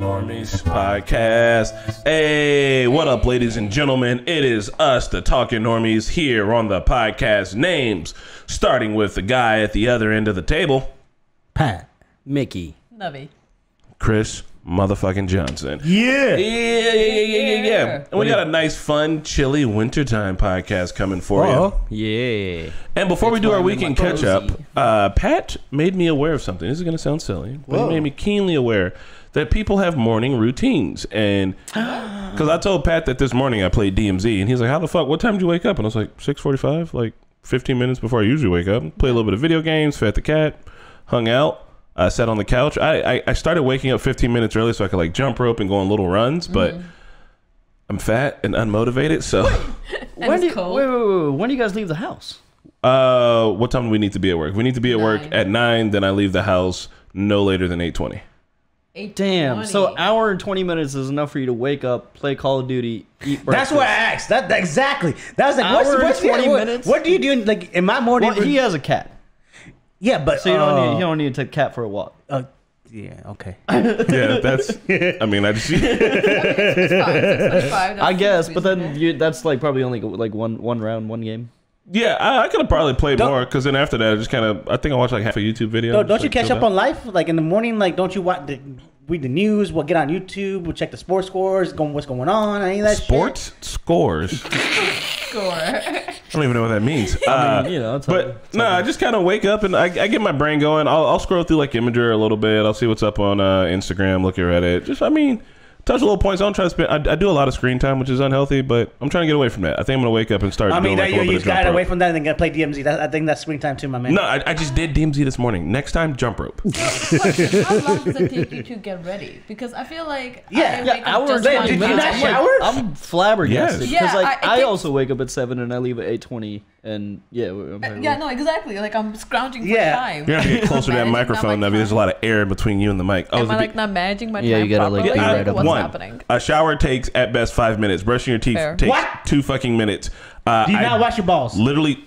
Talking Normies podcast. Hey, what up, ladies and gentlemen? It is us, the Talking Normies, here on the podcast names, starting with the guy at the other end of the table, Pat. Mickey. Navi. Chris motherfucking Johnson. Yeah. Yeah, yeah, yeah, yeah, yeah, yeah. And we got a nice, fun, chilly wintertime podcast coming for you. Oh. Yeah. And before we do our weekend my catch up, uh, Pat made me aware of something. This is going to sound silly, but he made me keenly aware that people have morning routines. And because I told Pat that this morning I played DMZ, and he's like, "How the fuck? What time did you wake up?" And I was like, 6:45, like 15 minutes before I usually wake up. Play a little bit of video games, fed the cat, hung out." I sat on the couch. I, I I started waking up 15 minutes early so I could like jump rope and go on little runs, but I'm fat and unmotivated. So, And When it's do you, cold. wait, wait, wait, wait. When do you guys leave the house? Uh, what time do we need to be at work? We need to be at work at nine. Then I leave the house no later than eight twenty. Eight Damn. twenty. So hour and twenty minutes is enough for you to wake up, play Call of Duty, eat breakfast. That's what I asked. That, that- exactly. That was like, Hour what's, and what's 20 what, minutes? What do you do? in, Like in my morning? Well, he has a cat, yeah, but so you don't uh, need you don't need to take cat for a walk. Uh, yeah. Okay. Yeah, that's. I mean, I just. It's fine. It's 25, I guess, but then you, that's like probably only like one one round, one game. Yeah, I, I could have probably played Don't- more because then after that, I just kind of. I think I watched like half a YouTube video. Don't, don't you like, catch up out. on life? Like in the morning, like don't you watch the, read the news? We'll get on YouTube. We'll check the sports scores. Going what's going on? Any of that shit? sports scores? score. I don't even know what that means. Uh, you know, it's but like- no, I just kind of wake up and I, I get my brain going. I'll, I'll scroll through like Imgur a little bit. I'll see what's up on uh, Instagram, look at Reddit. Just, I mean, touch little points. I don't try to spend. I, I do a lot of screen time, which is unhealthy, but I'm trying to get away from that. I think I'm gonna wake up and start. I mean, doing, that like, you, little you bit of got away from that and then gotta play DMZ. That, I think that's screen time too, my man. No, I, I just did DMZ this morning. Next time, jump rope. Question, How long does it take you to get ready? Because I feel like Yeah, I yeah, wake up hour just Wait, fine did you by not nine. shower? I'm flabbergasted Yes. because Yeah, like I- I, takes- also wake up at seven and I leave at eight twenty, and yeah, I'm Uh, Yeah, no, exactly. Like I'm scrounging for Yeah. time. You have to get closer to that Managing microphone, my Navi. There's a lot of air between you and the mic. Oh, Am is I it like be- not managing my Yeah, time you gotta, like, properly? get Uh, right up What's one, happening? a shower takes at best five minutes. Brushing your teeth Fair. takes What? two fucking minutes. Uh, Do you I not wash your balls? Literally,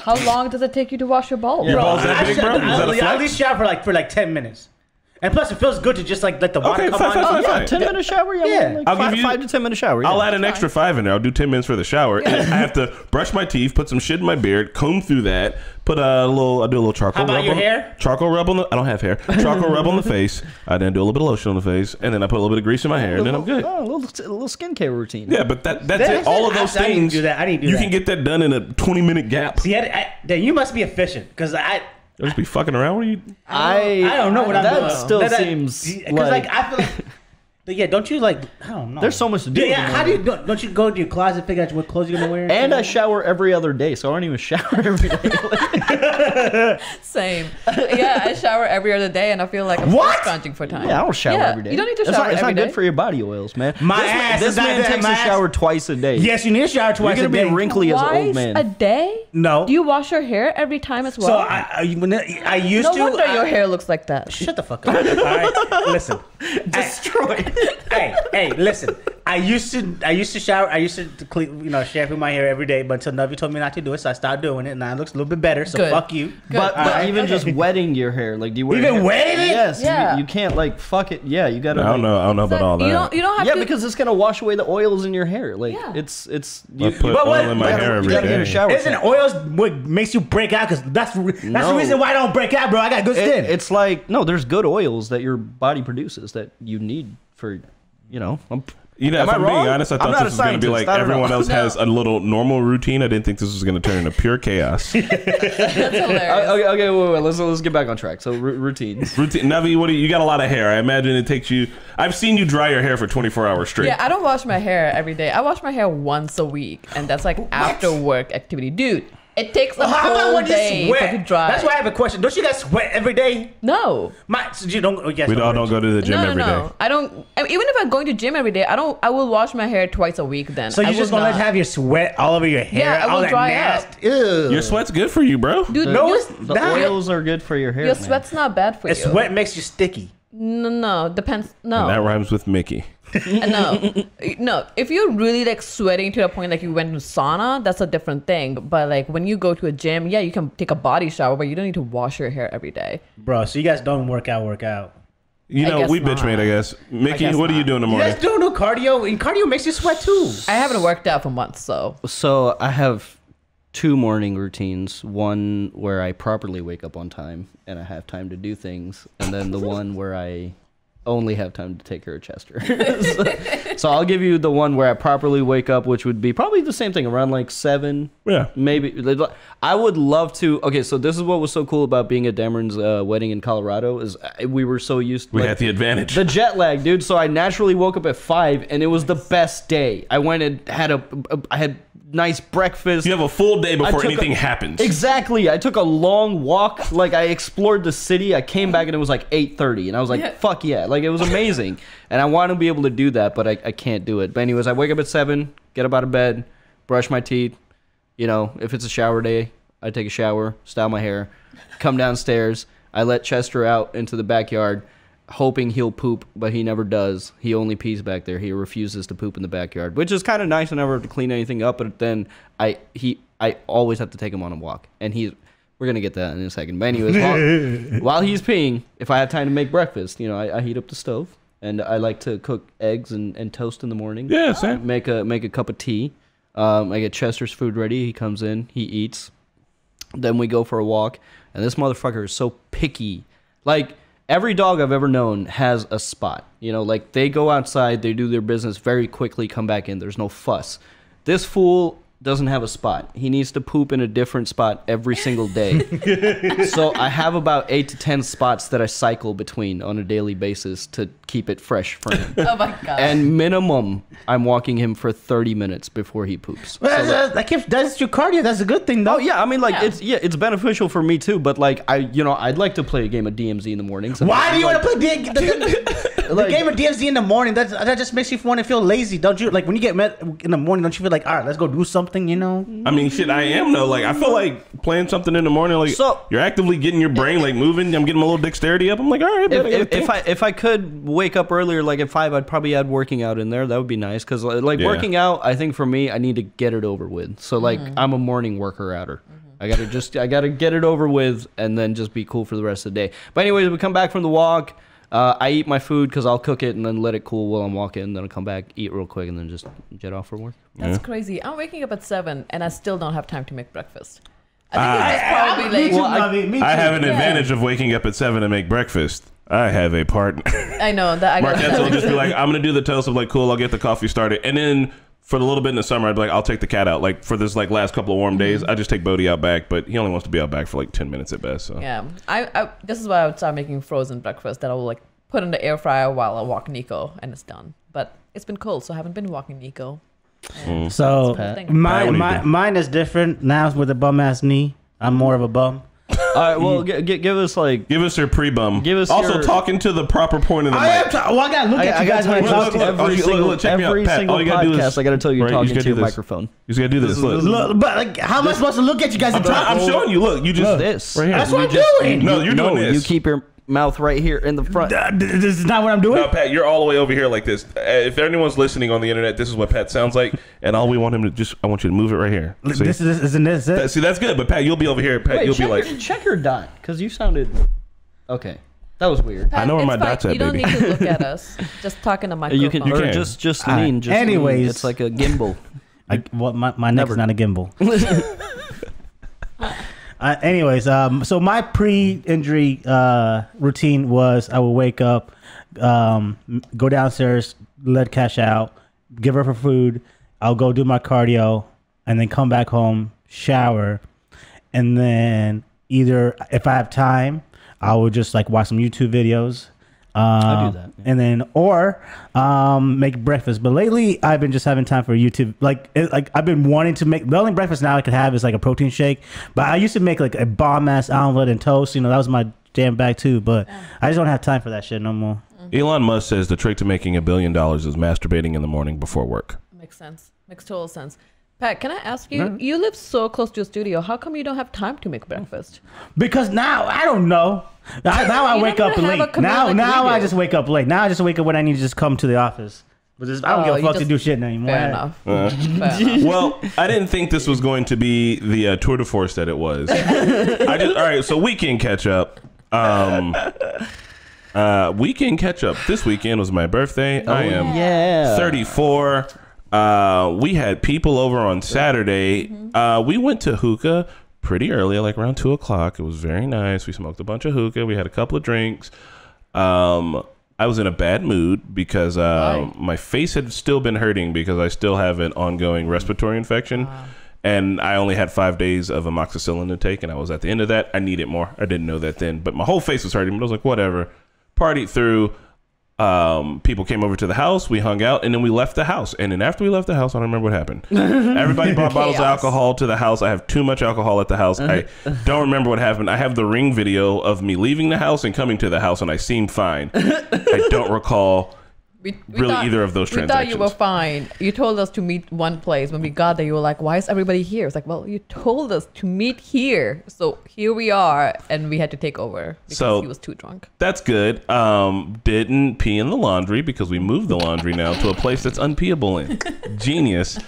How long does it take you to wash your balls? Yeah. your balls that I big, should- bro? Is that a I'll, I'll flex? least shower for like for like ten minutes, and plus it feels good to just like let the water Okay, come fine, on. fine, you. fine, oh, yeah, fine. ten minute shower. Yeah, Yeah. like I'll five, give you- five to ten minute shower. Yeah. I'll add an extra five in there. I'll do ten minutes for the shower. And I have to brush my teeth, put some shit in my beard, comb through that, put a little. I do a little charcoal. How about rub your on, hair? Charcoal rub on the. I don't have hair. Charcoal rub on the face. I then do a little bit of lotion on the face, and then I put a little bit of grease in my hair, and then I'm good. Oh, a little, a little skincare routine. Yeah, but that that's That's it. All of it. those I- I need to things. do that. I need to do you that. can get that done in a 20 minute gap. See, I, I, then you must be efficient because I. I'll just be fucking around. What are you? I I don't know what I'm that doing. still That- that- seems because like, like, I feel like. but yeah, don't you like? I don't know. There's so much to do Yeah, in the how do you don't, don't you go to your closet figure out what clothes you're gonna wear? and I shower every other day, so I don't even shower every day. Same. Yeah, I shower every other day, and I feel like I'm What? still scrounging for time. yeah, I don't shower Yeah, every day. You don't need to It's shower not, it's every not good day. for your body oils, man. My this ass this man that- takes my a ass- shower twice a day. yes, you need to shower twice You're a gonna day. be wrinkly as an old Twice man. a day? No. Do you wash your hair every time as well? So I, I, when I used no to. wonder I- your hair looks like that. Shut the fuck up. All right, listen. Destroyed. Hey, hey, listen. I used to, I used to shower. I used to, clean, you know, shampoo my hair every day. But until Navi told me not to do it, so I stopped doing it, and now it looks a little bit better. So Good. fuck you. Good. But, but Alright. even just wetting your hair, like do you wear Even hair- wetting it? Yes. you- Yeah. You, can't like fuck it. Yeah, you gotta. I don't like- know. I don't know about all that. You don't. You don't have Yeah, to. because it's gonna wash away the oils in your hair. Like Yeah. it's it's. I You, put you, But what- oil in my but- hair you every gotta get a day. shower. Isn't set. oils what makes you break out? Because that's the re- that's the No. reason why I don't break out, bro. I got good It- skin. it's like no, there's good oils that your body produces that you need for, you know. I'm, You know, Am if I I'm being wrong? honest, I I'm thought not this a was going to be scientist. like I don't know. everyone else No. has a little normal routine. I didn't think this was going to turn into pure chaos. That's hilarious. Uh, okay, okay, wait, wait, let's let's get back on track. So r- routines. routine. Navi, what do you, you got a lot of hair. I imagine it takes you. I've seen you dry your hair for 24 hours straight. Yeah, I don't wash my hair every day. I wash my hair once a week, and that's like after work activity. Dude, it takes a Well, how about whole when day for it to sweat? dry. That's why I have a question. Don't you guys sweat every day? no. My, so you don't. Oh, yes, we all don't go to the gym no, no, every day. no. I don't. I mean, even if I'm going to gym every day, I don't. I will wash my hair twice a week. Then So I you're just gonna let not. have your sweat all over your hair? Yeah, I will that dry out. nasty. Ew. Your sweat's good for you, bro. Dude, No, your, it's The not. oils are good for your hair. your man. sweat's not bad for And you. sweat makes you sticky. No, no, depends. No, That rhymes with Mickey. no, no. If you're really like sweating to the point like you went to sauna, that's a different thing. But like when you go to a gym, yeah, you can take a body shower, but you don't need to wash your hair every day. Bro, so you guys don't work out, work out. You I know, guess we bitch made, I guess. Mickey, guess what do you not. do in the You morning? guys don't do cardio, and cardio makes you sweat too. I haven't worked out for months, so So I have two morning routines. One where I properly wake up on time and I have time to do things, and then the one where I only have time to take care of Chester. so, so I'll give you the one where I properly wake up, which would be probably the same thing around like seven, Yeah. maybe. I would love to. Okay, so this is what was so cool about being at Dameron's uh, wedding in Colorado is uh, we were so used. to. We like, had the advantage. the jet lag, dude. So I naturally woke up at five, and it was the best day. I went and had a, a I had nice breakfast. you have a full day before anything a- happens. Exactly. I took a long walk. Like I explored the city. I came back and it was like eight thirty, and I was like, "Fuck yeah!" Like it was amazing. and I want to be able to do that, but I, I can't do it. But anyways, I wake up at seven, get up out of bed, brush my teeth. You know, if it's a shower day, I take a shower, style my hair, come downstairs. I let Chester out into the backyard, hoping he'll poop, but he never does. He only pees back there. He refuses to poop in the backyard, which is kind of nice. I never have to clean anything up, but then I he I always have to take him on a walk, and he's we're gonna get that in a second. But anyways, while, while he's peeing, if I have time to make breakfast, you know, I, I heat up the stove, and I like to cook eggs and, and toast in the morning. yeah, same. Make a make a cup of tea. Um, I get Chester's food ready. He comes in, he eats. Then we go for a walk, and this motherfucker is so picky. Like every dog I've ever known has a spot. You know, like they go outside, they do their business very quickly, come back in. There's no fuss. This fool doesn't have a spot. He needs to poop in a different spot every single day. so I have about eight to ten spots that I cycle between on a daily basis to keep it fresh for him. oh my god. and minimum, I'm walking him for 30 minutes before he poops. Well, that's, like if that's your cardio, that's a good thing, though. Oh yeah, I mean like Yeah. it's yeah it's beneficial for me too, but like I you know I'd like to play a game of DMZ in the mornings. Why do you want to play D- the, the, the Like- game of DMZ in the morning? That that just makes you want to feel lazy, don't you? Like when you get met in the morning, don't you feel like, all right, let's go do something? You know? I mean, shit, I am though. Like, I feel like playing something in the morning. Like, So- you're actively getting your brain like moving. I'm getting my little dexterity up. I'm like, all right, If, I if, if I if I could wake up earlier, like at five, I'd probably add working out in there. That would be nice because like Yeah. working out, I think for me, I need to get it over with. So like mm-hmm. I'm a morning worker outer. I gotta just I gotta get it over with and then just be cool for the rest of the day. But anyways, we come back from the walk. Uh, I eat my food because I'll cook it and then let it cool while I'm walking. And then I'll come back, eat real quick, and then just jet off for work. That's crazy. I'm waking up at seven and I still don't have time to make breakfast. I think it's just probably Me like too, Well, I- Lovey, me. I have an Yeah. advantage of waking up at seven to make breakfast. I have a partner. I know that I got Marquez will just be like, I'm gonna do the toast. I'm like, cool. I'll get the coffee started, and then for the little bit in the summer, I'd be like, I'll take the cat out. Like for this like last couple of warm days, mm-hmm. I just take Bodie out back, but he only wants to be out back for like ten minutes at best. So Yeah, I, I this is why I would start making frozen breakfast that I will like put in the air fryer while I walk Nico and it's done. But it's been cold, so I haven't been walking Nico. Mm. So Pat. Pat, my, what do you my mine is different now with a bum ass knee. I'm more of a bum. All right, well, g- g- give us like give us your pre bum. Give us also your- talking to the proper point of the I am. mic. T- well, I gotta look I, at I you gotta guys tell when you I talk look, to look, look, every look, single look, check me out, every Pat. single All you gotta do is- podcast. I gotta tell you, Right, you talking just to your gotta do this. microphone. You just gotta do this. This Look, Look, but like, how am I supposed to look at you guys and talk? I'm showing you. Look, you just This. right here. That's what I'm doing. No, you're doing this. You keep your mouth right here in the front. Uh, This is not what I'm doing. No, Pat, you're all the way over here like this. Uh, if anyone's listening on the internet, this is what Pat sounds like, and all we want him to just, I want you to move it right here. See, This is isn't this it? see that's good, but Pat, you'll be over here. Pat, Wait, you'll check, be like, your, check your dot, because you sounded. Okay, that was weird. I know where It's my fine. dot's at, You don't baby. need to look at us. Just talk in the microphone. You can, You or can. just just All right. lean. Just Anyways. lean. it's like a gimbal. I, what my my neck's Never. not a gimbal. uh, anyways, um, so my pre-injury uh, routine was I would wake up, um, go downstairs, let Cash out, give her her food. I'll go do my cardio, and then come back home, shower, and then either if I have time, I will just like watch some YouTube videos. Um, do that, yeah. And then, or um, make breakfast. But lately, I've been just having time for YouTube. Like, it, like I've been wanting to make. The only breakfast now I could have is like a protein shake. But I used to make like a bomb ass omelet and toast. You know, that was my jam bag too. But I just don't have time for that shit no more. Elon Musk says the trick to making a billion dollars is masturbating in the morning before work. Makes sense. Makes total sense. Pat, can I ask you? You live so close to your studio. How come you don't have time to make breakfast? Because now I don't know. Now, now I wake up even have a late. Now, like now I just wake up late. Now I just wake up when I need to just come to the office. But just, I don't Oh, give a you fuck to do shit anymore. Fair enough. Fair enough. Well, I didn't think this was going to be the uh, tour de force that it was. I just all right. So weekend catch up. Um, Uh, weekend catch up. This weekend was my birthday. I am Oh, yeah. 34. Uh, we had people over on Saturday. Mm-hmm. Uh, we went to hookah pretty early, like around two o'clock. It was very nice. We smoked a bunch of hookah. We had a couple of drinks. Um, I was in a bad mood because um, my face had still been hurting because I still have an ongoing respiratory infection. And I only had five days of amoxicillin to take, and I was at the end of that. I needed more. I didn't know that then, but my whole face was hurting. But I was like, whatever. Partied through um, people came over to the house. We hung out, and then we left the house. And then after we left the house, I don't remember what happened. Everybody brought bottles of alcohol to the house. I have too much alcohol at the house. I don't remember what happened. I have the ring video of me leaving the house and coming to the house, and I seemed fine. I don't recall. We, we Really either of those transactions. We thought you were fine. You told us to meet one place. When we got there, you were like, "Why is everybody here?" It's like, "Well, you told us to meet here, so here we are," and we had to take over because So- he was too drunk. That's good. Um, didn't pee in the laundry because we moved the laundry now to a place that's unpeeable in. Genius.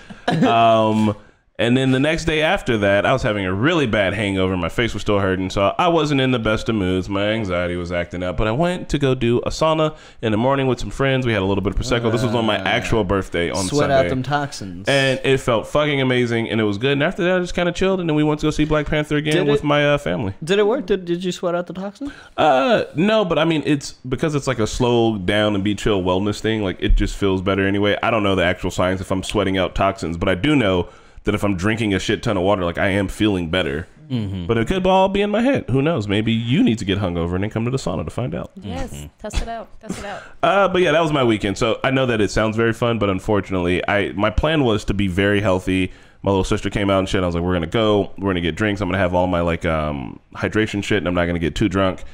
Um, and then the next day after that, I was having a really bad hangover. My face was still hurting, so I wasn't in the best of moods. My anxiety was acting up. But I went to go do a sauna in the morning with some friends. We had a little bit of prosecco. This was on my actual birthday on Sweat Sunday. out them toxins. and it felt fucking amazing, and it was good. And after that, I just kind of chilled, and then we went to go see Black Panther again Did with it- my uh, family. did it work? Did, did you sweat out the toxins? Uh, no, but I mean, it's because it's like a slow down and be chill wellness thing. Like it just feels better anyway. I don't know the actual science if I'm sweating out toxins, but I do know that if I'm drinking a shit ton of water, like I am feeling better. But it could all be in my head. Who knows? Maybe you need to get hungover and then come to the sauna to find out. Yes, test it out. Test it out. Uh, but yeah, that was my weekend. So I know that it sounds very fun, but unfortunately, I my plan was to be very healthy. My little sister came out and shit. I was like, we're gonna go. We're gonna get drinks. I'm gonna have all my like um hydration shit, and I'm not gonna get too drunk.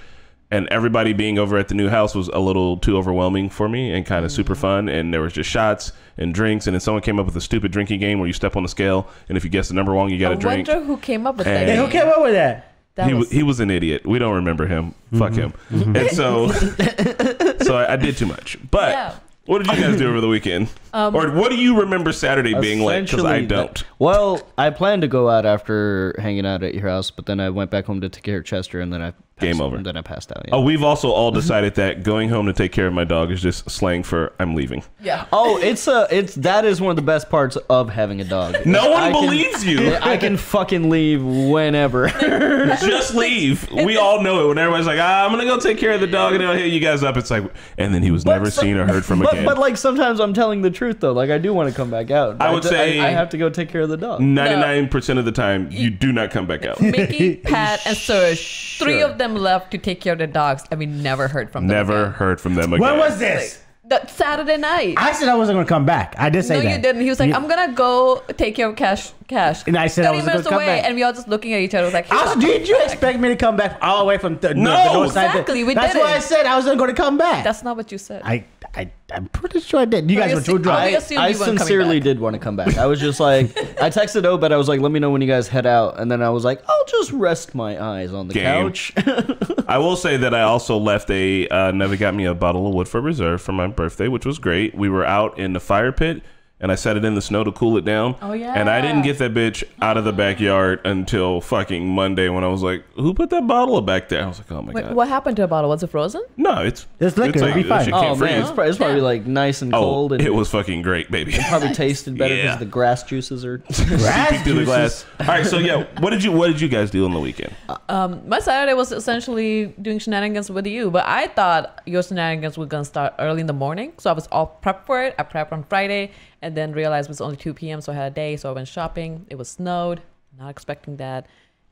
And everybody being over at the new house was a little too overwhelming for me and kind of mm-hmm. super fun. And there was just shots and drinks. And then someone came up with a stupid drinking game where you step on the scale, and if you guess the number wrong, you got I to drink. wonder who came up with And- that. Hey, who came up with that? That he was, was he was an idiot. We don't remember him. Mm-hmm. Fuck him. Mm-hmm. And so, so I, I did too much. But Yeah. what did you guys do over the weekend? Um, or what do you remember Saturday being like? Because I don't. that- well, I planned to go out after hanging out at your house, but then I went back home to take care of Chester, and then I passed, Game over. Then I passed out. Yeah. Oh, we've also all decided that going home to take care of my dog is just slang for I'm leaving. yeah. Oh, it's a it's that is one of the best parts of having a dog. No one I can- believes you. I can fucking leave whenever. just leave. We all know it. When everybody's like, ah, I'm gonna go take care of the dog, and I'll hit you guys up. It's like, and then he was never so- seen or heard from but, again. but like sometimes I'm telling the truth though. Like I do want to come back out. I would d- say- I, have to go take care of the dog. 99% of the time, you do not come back out. Mickey, Pat, and Serge. Three Sure. of them left to take care of the dogs, and we never heard from them. Never again. heard from them again. When was this? That Saturday night. I said I wasn't going to come back. I did say no, that. you didn't. He was like, You- "I'm gonna go take care of Cash." Cash. And I said I 30 wasn't minutes gonna come away, back. and we all just looking at each other. Was like, I was- did you expect me to come back all the way from the, No, the north side? exactly, we That's why I said I wasn't going to come back. That's not what you said. I, I, I'm pretty sure I did. You guys you were too see- drunk. I- I, assumed I you weren't coming sincerely did want to come back. I was just like, I texted Obed. I was like, let me know when you guys head out. And then I was like, I'll just rest my eyes on the Game. couch. I will say that I also left a uh, Never got me a bottle of Woodford Reserve for my birthday, which was great. We were out in the fire pit, and I set it in the snow to cool it down. Oh, yeah. And I didn't get that bitch out of the backyard until fucking Monday when I was like, "Who put that bottle back there?" I was like, "Oh my Wait, god!" what happened to the bottle? Was it frozen? No, it's It's liquor, it'll be fine. oh man, freeze. it's, probably, it's probably Yeah. like nice and Oh, cold, and it was fucking great, baby. It probably tasted better Yeah. because the grass juices are. Grass Through the juices. glass. All right, so yeah, what did you what did you guys do on the weekend? Um, my Saturday was essentially doing shenanigans with you, but I thought your shenanigans were gonna start early in the morning, so I was all prepped for it. I prepped on Friday, and then realized it was only 2 p.m., so I had a day, so I went shopping. It was snowed, not expecting that.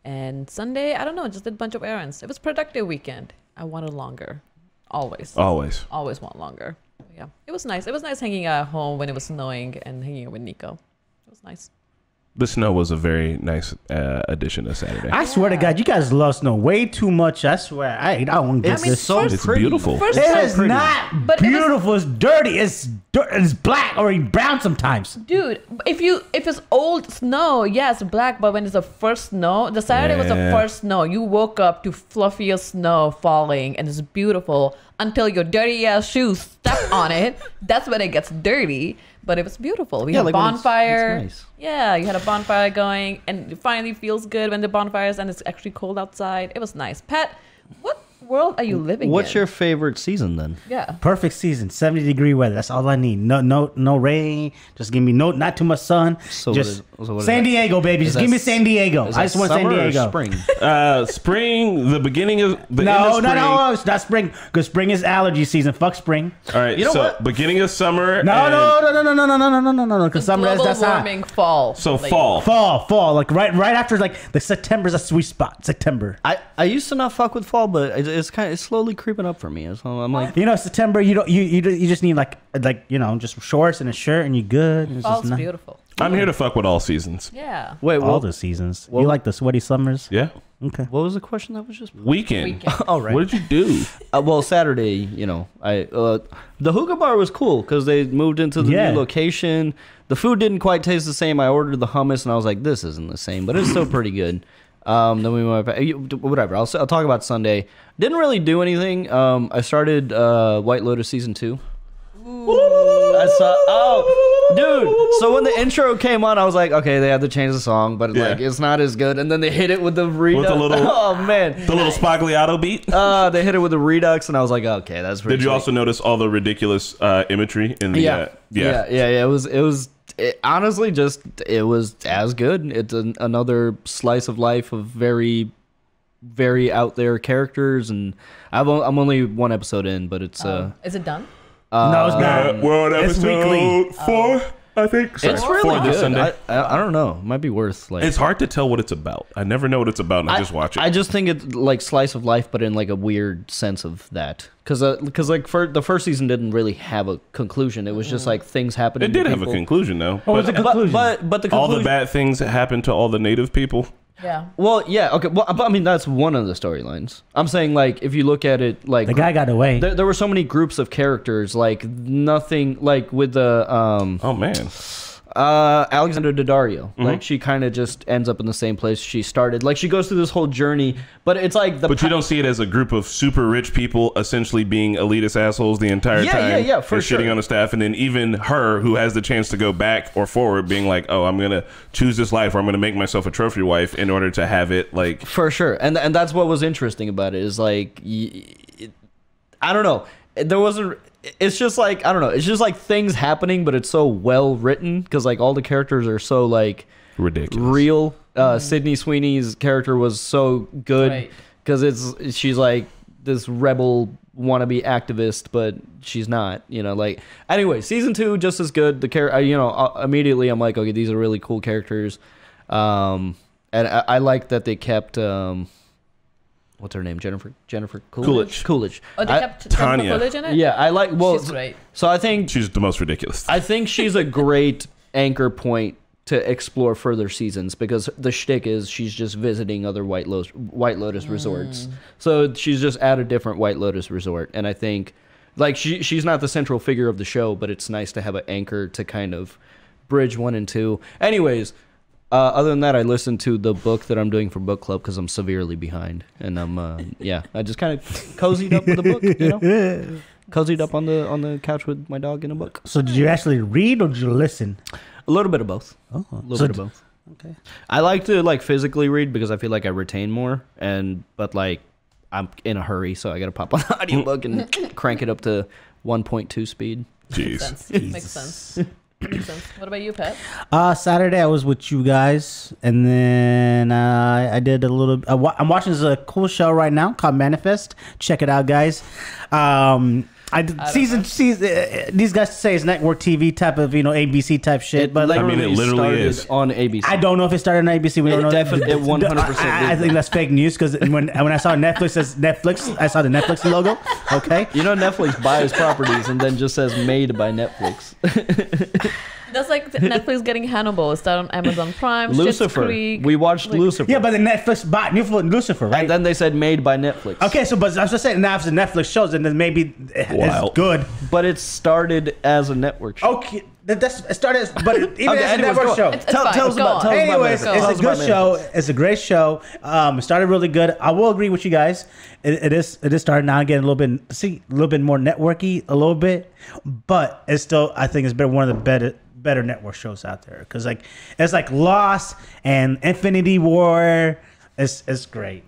And Sunday, I don't know, just did a bunch of errands. It was a productive weekend. I wanted longer, always, Always. always want longer. Yeah, it was nice. It was nice hanging at home when it was snowing and hanging out with Nico. It was nice. The snow was a very nice uh, addition to Saturday. I swear to God, you guys love snow way too much. I swear. I, I don't get It's this. so It's pretty. beautiful. First it time- is not But it was- beautiful. it's dirty. It's. It's black or brown sometimes. Dude, if you if it's old snow, yes, black. But when it's the first snow, the Saturday was the first snow. You woke up to fluffiest snow falling, and it's beautiful until your dirty ass shoes step on it. That's when it gets dirty. But it was beautiful. We Yeah, had like it's- bonfire. it's nice. Yeah, you had a bonfire going, and it finally feels good when the bonfires and it's actually cold outside. It was nice. Pat, what world are you living What's in? your favorite season then? yeah? Perfect season, seventy degree weather. That's all I need. No, no, no rain. Just give me no, not too much sun. So just is- so what is San? Diego, baby. Just that give me San Diego. I just want San Diego. Spring. Uh, spring, the beginning of the end of No, spring. no, no, it's not spring. Because spring is allergy season. Fuck spring. All right, You know so what? beginning of summer. No, and- no, no, no, no, no, no, no, no, no, no, no. Because summer that's, Global that's hot. warming, fall. So Like, fall. Fall, fall, like right, right after like the September's a sweet spot. September. I, I used to not fuck with fall, but it, it's kind of it's slowly creeping up for me. So I'm like, You know, September. You don't. You you, you just need like like you know just shorts and a shirt and you're good. It's Fall's just not- beautiful. I'm here to fuck with all seasons. Yeah. wait, all what, the seasons. what- you like the sweaty summers? Yeah. Okay. what was the question that was just? Weekend. Weekend. Oh right. What did you do? Uh, well, Saturday, you know, I uh, the hookah bar was cool because they moved into the Yeah. new location. The food didn't quite taste the same. I ordered the hummus and I was like, "This isn't the same," but it's still pretty good. Um, then we went back. Whatever. I'll, I'll talk about Sunday. Didn't really do anything. Um, I started uh, White Lotus season two. I saw. Oh, dude. So when the intro came on, I was like, okay, they had to change the song, but like it's not as good. And then they hit it with the redux. the little- oh man. The little Spagliato beat. Uh, they hit it with the redux, and I was like, okay, that's pretty. Did you sweet. also notice all the ridiculous uh, imagery in the? Yeah. Uh, yeah, yeah. yeah, yeah. It was, it was it, honestly just, it was as good. It's an, another slice of life of very, very out there characters, and I've o- I'm only one episode in, but it's uh, Um, is it done? Uh, no, it's Uh, not. we're on It's episode weekly. four, I think. Sorry, it's really this good. Sunday. I, I, I don't know. It might be worth like. it's hard to tell what it's about. I never know what it's about, and I, just watch it. I just think it's like slice of life, but in like a weird sense of that. Because because uh, like for the first season didn't really have a conclusion. It was just like things happening. it did to have a conclusion, though. Oh, what was But the conclusion? but but the all the bad things that happened to all the native people. Yeah. Well, yeah, okay. Well, but I mean that's one of the storylines. I'm saying like if you look at it like the guy got away. there, there were so many groups of characters like nothing like with the um Oh man, uh Alexandra Daddario. Mm-hmm. Like she kind of just ends up in the same place she started. Like she goes through this whole journey, but it's like the but you don't see it as a group of super rich people essentially being elitist assholes the entire Yeah, time. yeah, yeah, for and shitting on the staff, and then even her who has the chance to go back or forward, being like, "Oh, I'm gonna choose this life, or I'm gonna make myself a trophy wife in order to have it." Like, For sure, and and that's what was interesting about it is like, it, I don't know, there wasn't. It's just like I don't know. It's just like things happening, but it's so well written because like all the characters are so like ridiculous. real. Uh, Sydney Sweeney's character was so good Right. because it's she's like this rebel wannabe activist, but she's not. You know, like anyway, season two just as good. The character, you know, uh, immediately I'm like, okay, these are really cool characters. Um, and I, I like that they kept um, what's her name, Jennifer Jennifer Coolidge. Coolidge. Coolidge. Oh, they I- kept Tanya. Coolidge in it. yeah, I like. Well, She's great. so I think She's the most ridiculous. I think she's a great anchor point to explore further seasons because the shtick is she's just visiting other White Lotus White Lotus mm. resorts. So she's just at a different White Lotus resort, and I think like she she's not the central figure of the show, but it's nice to have an anchor to kind of bridge one and two. Anyways. Uh, other than that, I listened to the book that I'm doing for book club because I'm severely behind, and I'm uh, yeah, I just kind of cozied up with a book, you know, cozied up on the on the couch with my dog in a book. so did you actually read or did you listen? A little bit of both. Oh, A little so bit of both. Okay. I like to like physically read because I feel like I retain more, and but like I'm in a hurry, so I gotta pop on the audiobook and crank it up to 1.2 speed. Jeez. Sense. Makes sense. Sense. What about you, Pat? Uh, Saturday I was with you guys, and then uh, I did a little. Uh, I'm watching this a cool show right now called Manifest. Check it out, guys. Um, I did, don't season know. season. Uh, these guys say it's network TV type of you know ABC type shit, but like I mean, it literally is. on ABC. I don't know if it started on ABC. We don't It know. definitely- it 100% I, I think that's fake news because when when I saw Netflix as Netflix, I saw the Netflix logo. Okay. You know, Netflix buys properties and then just says made by Netflix. That's like Netflix getting Hannibal. It started on Amazon Prime. Schitt's Lucifer. Creek. We watched Like- Lucifer. Yeah, but the Netflix bought New Lucifer, right? and then they said made by Netflix. okay, so but I was just saying now if the Netflix shows, and then maybe it's Wow. good. But it started as a network show. Okay, that's it started, as, but even Okay, as a network show. on. It's Tell, fine. tell us Go about. on. Tell us about Anyways, Manifest. it's Tell a good show. It's a great show. Um, it started really good. I will agree with you guys. It, it is it is starting now getting a little bit see a little bit more networky a little bit, but it's still I think it's been one of the better better network shows out there because like it's like Lost and Infinity War. It's it's great.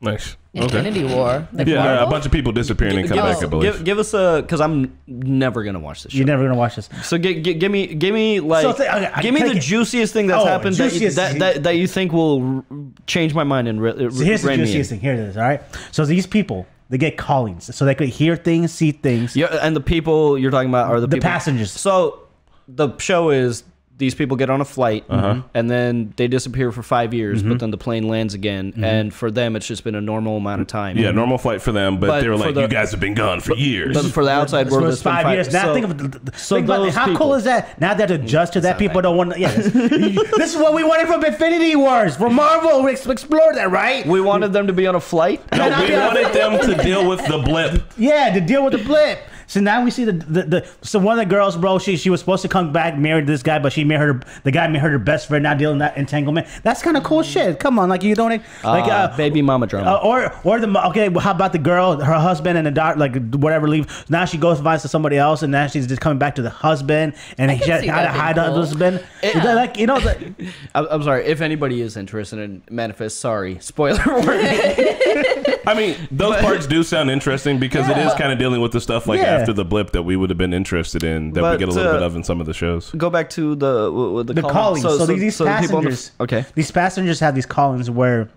Nice. Okay. Infinity War. Like Yeah, Marvel? a bunch of people disappearing and come give, back. us, I believe. give, give us a because I'm never gonna watch this show. You're never gonna watch this. So gi- gi- give me, give me like, So th- okay, give me the it- juiciest thing that's Oh, happened that you, that, that, that you think will r- change my mind and re- So here's the rein in. juiciest thing. Here it is. All right. So these people, they get callings, so they could hear things, see things. Yeah, and the people you're talking about are the, The people- passengers. So the show is these people get on a flight Uh-huh. and then they disappear for five years, Mm-hmm. but then the plane lands again, and for them it's just been a normal amount of time. yeah, normal flight for them, but, But they were like, the- "You guys have been gone for years." But for the outside So world, it's it's been five years. Now so- think of the- the- so think about it. how people- cool is that? Now they have to adjust to that. People don't want. to Yeah, this, this is what we wanted from Infinity Wars, from Marvel. We explored that, right? we wanted them to be on a flight. no, we wanted them to deal with the blip. Yeah, to deal with the blip. So now we see the, the, the so one of the girls, bro. She she was supposed to come back, married to this guy, but she made her the guy made her her best friend. Now dealing with that entanglement. That's kind of cool shit. Come on, like you don't like like uh, baby mama drama. Uh, or or the okay, well, how about the girl, her husband and the daughter, like whatever leave. Now she goes and finds to somebody else, and now she's just coming back to the husband, and I she had see had to that being hide the cool. husband. Yeah. Like you know, the, I- I'm sorry if anybody is interested in Manifest. Sorry, spoiler warning. I mean, those parts do sound interesting because it is kind of dealing with the stuff like Yeah. After the blip that we would have been interested in that we But, get a little uh, bit of in some of the shows. Go back to the w- w- the, the call- callings. So, these the people on the- passengers, okay. these passengers have these callings where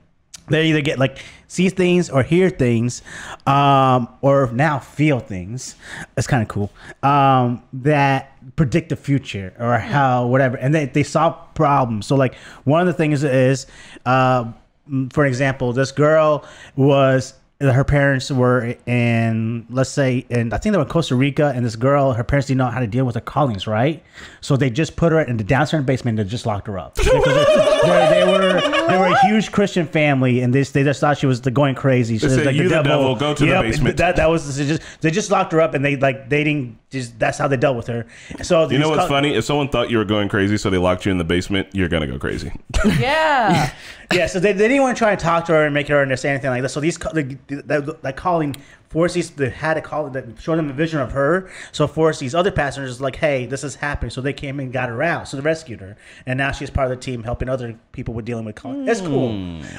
they either get like see things or hear things, um, or now feel things. It's kind of cool. Um, that predict the future or how whatever, and they they solve problems. So like one of the things is, uh, mm, for example, this girl was her parents were in let's say and I think they were in Costa Rica and this girl her parents didn't know how to deal with her callings right so they just put her in the downstairs basement and just locked her up they, they were they were a huge Christian family and this they just thought she was going crazy so They it's said, "You the devil, go to the Yep, basement." that that was they just they just locked her up and they like they didn't just that's how they dealt with her so You know what's call- funny? If someone thought you were going crazy, so they locked you in the basement, you're gonna go crazy. Yeah. yeah, so they, they didn't want to try and talk to her and make her understand anything like that. So these ca- the, that, that calling forced these they had a call that showed them a vision of her. So forced these other passengers like, hey, this is happening. So they came and got her out. So they rescued her, and now she's part of the team helping other people with dealing with calling. It's cool.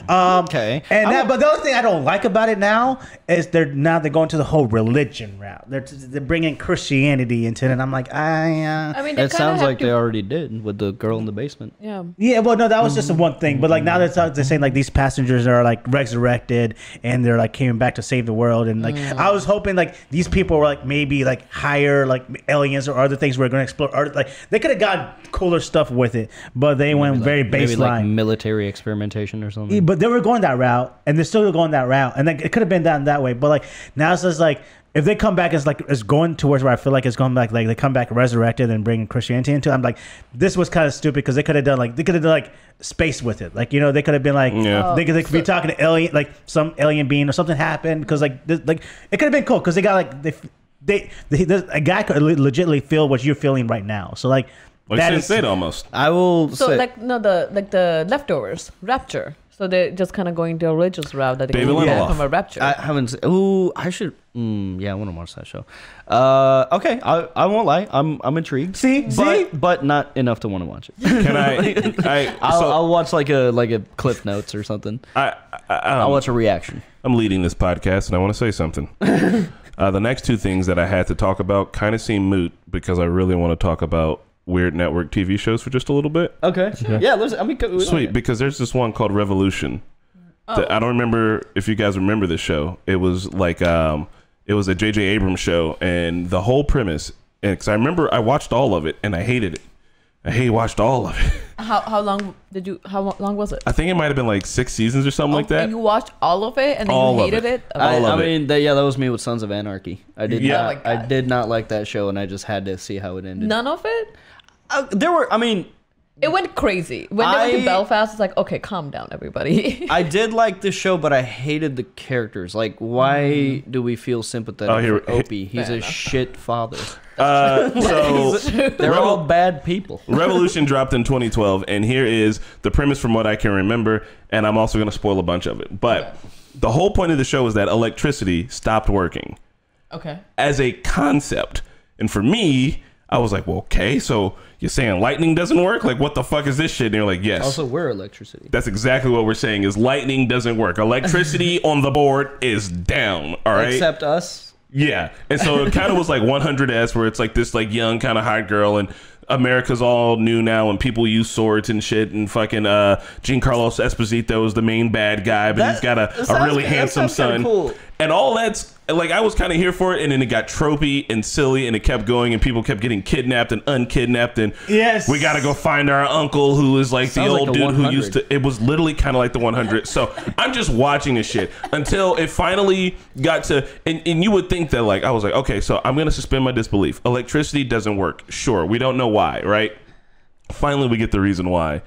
Um, Okay. and I that, but the other thing I don't like about it now is they're now they're going to the whole religion route. They're they're bringing Christianity into it, and I'm like, I. Uh, I mean, they It sounds like to- they already did with the girl in the basement. Yeah. Yeah, well, no, that was just the one thing. But like now they're, talk- they're saying like these passengers are like resurrected and they're like came back to save the world. And like I was hoping like these people were like maybe like higher like aliens or other things we're going to explore. Or, like they could have got cooler stuff with it, but they went very Maybe like baseline. military experimentation or something. Yeah, but they were going that route, and they're still going that route, and like, it could have been done that way. But like now it's just like if they come back, it's like it's going towards where I feel like it's going back. Like they come back resurrected and bringing Christianity into. it. I'm like, this was kind of stupid because they could have done like they could have done like space with it. Like you know they could have been like Yeah. they could, they could be oh. talking to alien like some alien being or something happened because like this, like it could have been cool because they got like they. They, they, this- a guy could legitimately feel what you're feeling right now. So like, Like that is- Sense8 almost. I will So say like no the like the leftovers rapture. So they're just kind of going the religious route that they David can get Lindelof. from a rapture. I haven't. se- Ooh, I should. Mm, yeah, I want to watch that show. Uh, okay, I, I won't lie. I'm I'm intrigued. See? but, See? but not enough to want to watch it. Can I? I I'll, so I'll watch like a like a clip notes or something. I, I, I'll um, watch a reaction. I'm leading this podcast, and I want to say something. uh, the next two things that I had to talk about kind of seem moot because I really want to talk about weird network TV shows for just a little bit. Okay. Yeah. Let's. I mean, go- Sweet, because there's this one called Revolution. that- I don't remember if you guys remember this show. It was like um, it was a J.J. Abrams show, and the whole premise. And because I remember I watched all of it, and I hated it. I hate watched all of it. how how long did you how long was it? I think it might have been like six seasons or something like Oh, that. And you watched all of it and then All you of hated it. it. I, all I of it. mean, that, yeah, that was me with Sons of Anarchy. I did Yeah. not. Oh I did not like that show, and I just had to see how it ended. None of it. Uh, there were. I mean, It went crazy when they went I- to Belfast. It's like okay, calm down, everybody. I did like the show, but I hated the characters. Like, why do we feel sympathetic Oh, here- for Opie? He's Fair a enough. shit father. Uh, so They're all bad people. Revolution dropped in 2012, and here is the premise from what I can remember, and I'm also going to spoil a bunch of it. But the whole point of the show is that electricity stopped working okay. as a concept. And for me, I was like, well, okay, so you're saying lightning doesn't work? Like, what the fuck is this shit? And they're like, yes. Also, we're electricity. That's exactly what we're saying is lightning doesn't work. Electricity on the board is down. All right. Except us. Yeah. And so it kind of was like 100S where it's like this like young kind of hot girl and America's all new now and people use swords and shit and fucking uh Giancarlo Esposito is the main bad guy but That- he's got a, a really handsome son. cool. And all that's like I was kind of here for it and then it got tropey and silly and it kept going and people kept getting kidnapped and unkidnapped and Yes. we got to go find our uncle who is like the Sounds like old the dude who used to it was literally kind of like the 100 so i'm just watching this shit until it finally got to and, and you would think that like i was like okay so i'm gonna suspend my disbelief. Electricity doesn't work. Sure we don't know why right? Finally we get the reason why.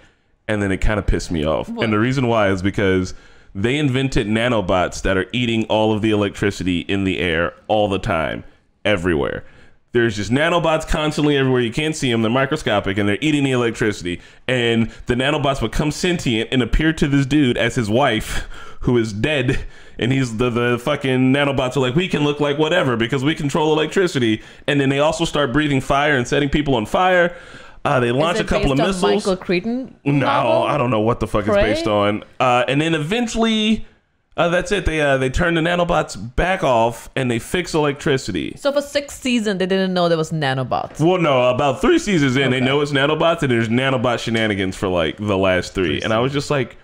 And then it kind of pissed me off. And the reason why is because they invented nanobots that are eating all of the electricity in the air all the time everywhere there's just nanobots constantly everywhere. You can't see them. They're microscopic and they're eating the electricity. And the nanobots become sentient and appear to this dude as his wife, who is dead. And he's the, the fucking nanobots are like, we can look like whatever because we control electricity. And then they also start breathing fire and setting people on fire. Uh, they launch a couple of missiles. Michael Crichton. No, novel? I don't know what the fuck Prey? it's based on. Uh, and then eventually, uh, that's it. They uh, they turn the nanobots back off and they fix electricity. So for six seasons, they didn't know there was nanobots. Well, no, about three seasons in, they know it's nanobots, and there's nanobot shenanigans for like the last three. and I was just like,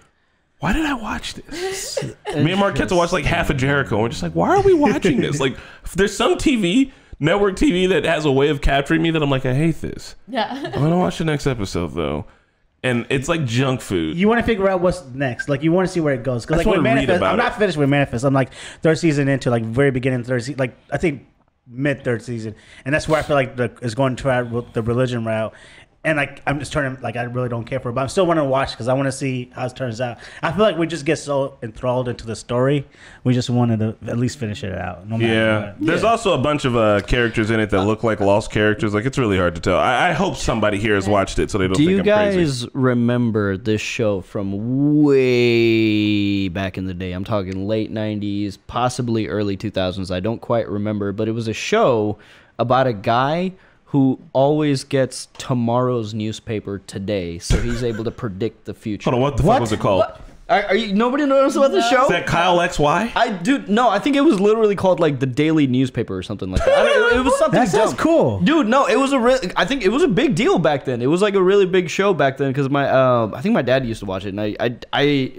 why did I watch this? Me and Marquette watched like half of Jericho, and we're just like, why are we watching this? like, there's some TV, network TV, that has a way of capturing me that I'm like, I hate this. Yeah. I'm gonna watch the next episode though, and it's like junk food. You want to figure out what's next. Like you want to see where it goes. Because just like with wanna read Manifest, about I'm not finished with Manifest. I'm like third season into like very beginning third season. Like I think mid third season, and that's where I feel like the is going to try the religion route. And like I'm just turning like I really don't care for it, but I'm still wanting to watch because I want to see how it turns out. I feel like we just get so enthralled into the story, we just wanted to at least finish it out. No matter Yeah, what. there's also a bunch of uh, characters in it that look like lost characters. Like it's really hard to tell. I, I hope somebody here has watched it so they don't Do think you I'm guys crazy. remember this show from way back in the day? I'm talking late 90s, possibly early 2000s. I don't quite remember, but it was a show about a guy who always gets tomorrow's newspaper today, so he's able to predict the future. Hold on, what the What? fuck was it called? Are, are you nobody knows about the show? Is that Kyle XY? I dude, no, I think it was literally called like the Daily Newspaper or something like that. I don't- it, was something That sounds dumb. cool. dude. No, it was a real. I think it was a big deal back then. It was like a really big show back then because my, uh, I think my dad used to watch it, and I, I, I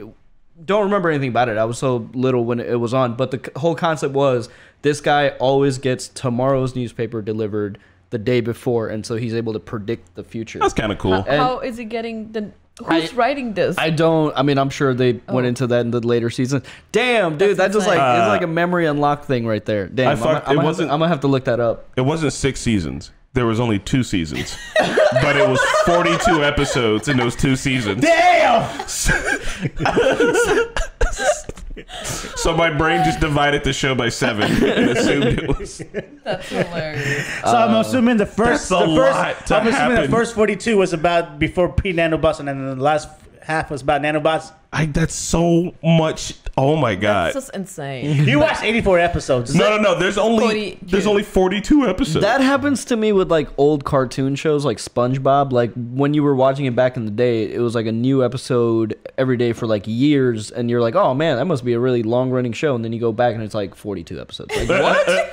don't remember anything about it. I was so little when it was on, but the whole concept was this guy always gets tomorrow's newspaper delivered the day before, and so he's able to predict the future. That's kind of cool. How, And- how is he getting the? Who's I- writing this? I don't. I mean, I'm sure they went Oh. into that in the later seasons. Damn, dude, That's that just like insane. it's Uh, like a memory unlock thing right there. Damn, I I'm, I'm, it gonna wasn't- to, I'm gonna have to look that up. It wasn't six seasons. There was only two seasons, but it was 42 episodes in those two seasons. Damn! So my brain just divided the show by seven and assumed it was. That's hilarious. So I'm uh, assuming the first, that's a the first, to I'm assuming happen. the first 42 was about before pre nanobots, and then the last half was about nanobots. I, that's so much. Oh my god. That's just insane. You watched 84 episodes. No, no, no. There's only 42. there's only 42 episodes. That happens to me with like old cartoon shows like SpongeBob. Like when you were watching it back in the day, it was like a new episode every day for like years, and you're like, oh man, that must be a really long running show. And then you go back and it's like 42 episodes. Like what?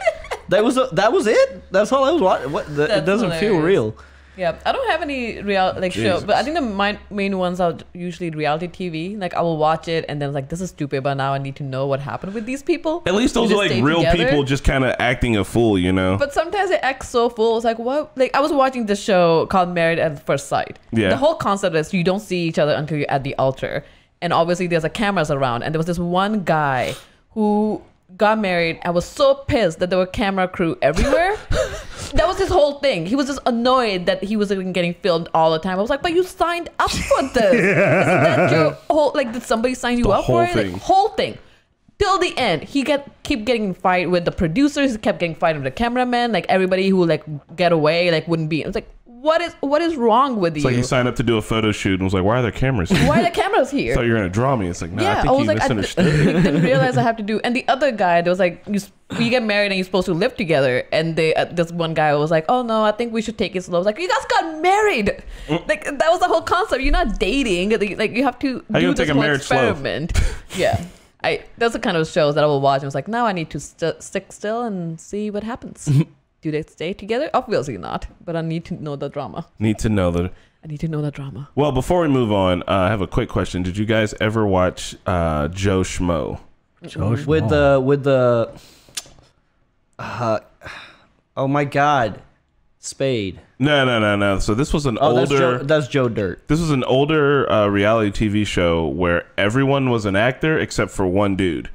that was a, that was it. That's all I was watching. What? That, it doesn't feel real. Yeah, I don't have any real like show, but I think the my, main ones are usually reality TV. Like I will watch it and then like this is stupid, but now I need to know what happened with these people. At least those are like real together. people just kind of acting a fool, you know? But sometimes they act so full. It's like what? Like I was watching this show called Married at First Sight. Yeah. The whole concept is you don't see each other until you're at the altar, and obviously there's a cameras around. And there was this one guy who got married and was so pissed that there were camera crew everywhere. that was his whole thing. He was just annoyed that he was getting filmed all the time. I was like, but you signed up for this. Isn't that your whole like? Did somebody sign you The up whole for it? thing. Like, whole thing till the end he get keep getting in fight with the producers he kept getting fight with the cameraman like everybody who like get away like wouldn't be it's like what is what is wrong with It's you? like he signed up to do a photo shoot and was like, "Why are there cameras?" here?" Why are the cameras here? I thought you were gonna draw me. It's like, no, I yeah, think I was you like, I, misunderstood. d- didn't realize I have to do. And the other guy, there was like, you, you get married and you're supposed to live together. And they, uh, this one guy was like, oh no, I think we should take it slow. I was like, you guys got married. Mm. Like that was the whole concept. You're not dating. Like you have to How you do this take whole marriage slow? experiment. yeah. I, those are kind of shows that I will watch. And was like, now I need to st- stick still and see what happens. do they stay together? Obviously not. But I need to know the drama. Need to know that. I need to know the drama. Well, before we move on, uh, I have a quick question. Did you guys ever watch uh, Joe Schmo? Josh with the with the uh, oh my god spade No, no, no, no. So this was an oh that's older. joe, that's joe dirt This was an older uh, reality TV show where everyone was an actor except for one dude.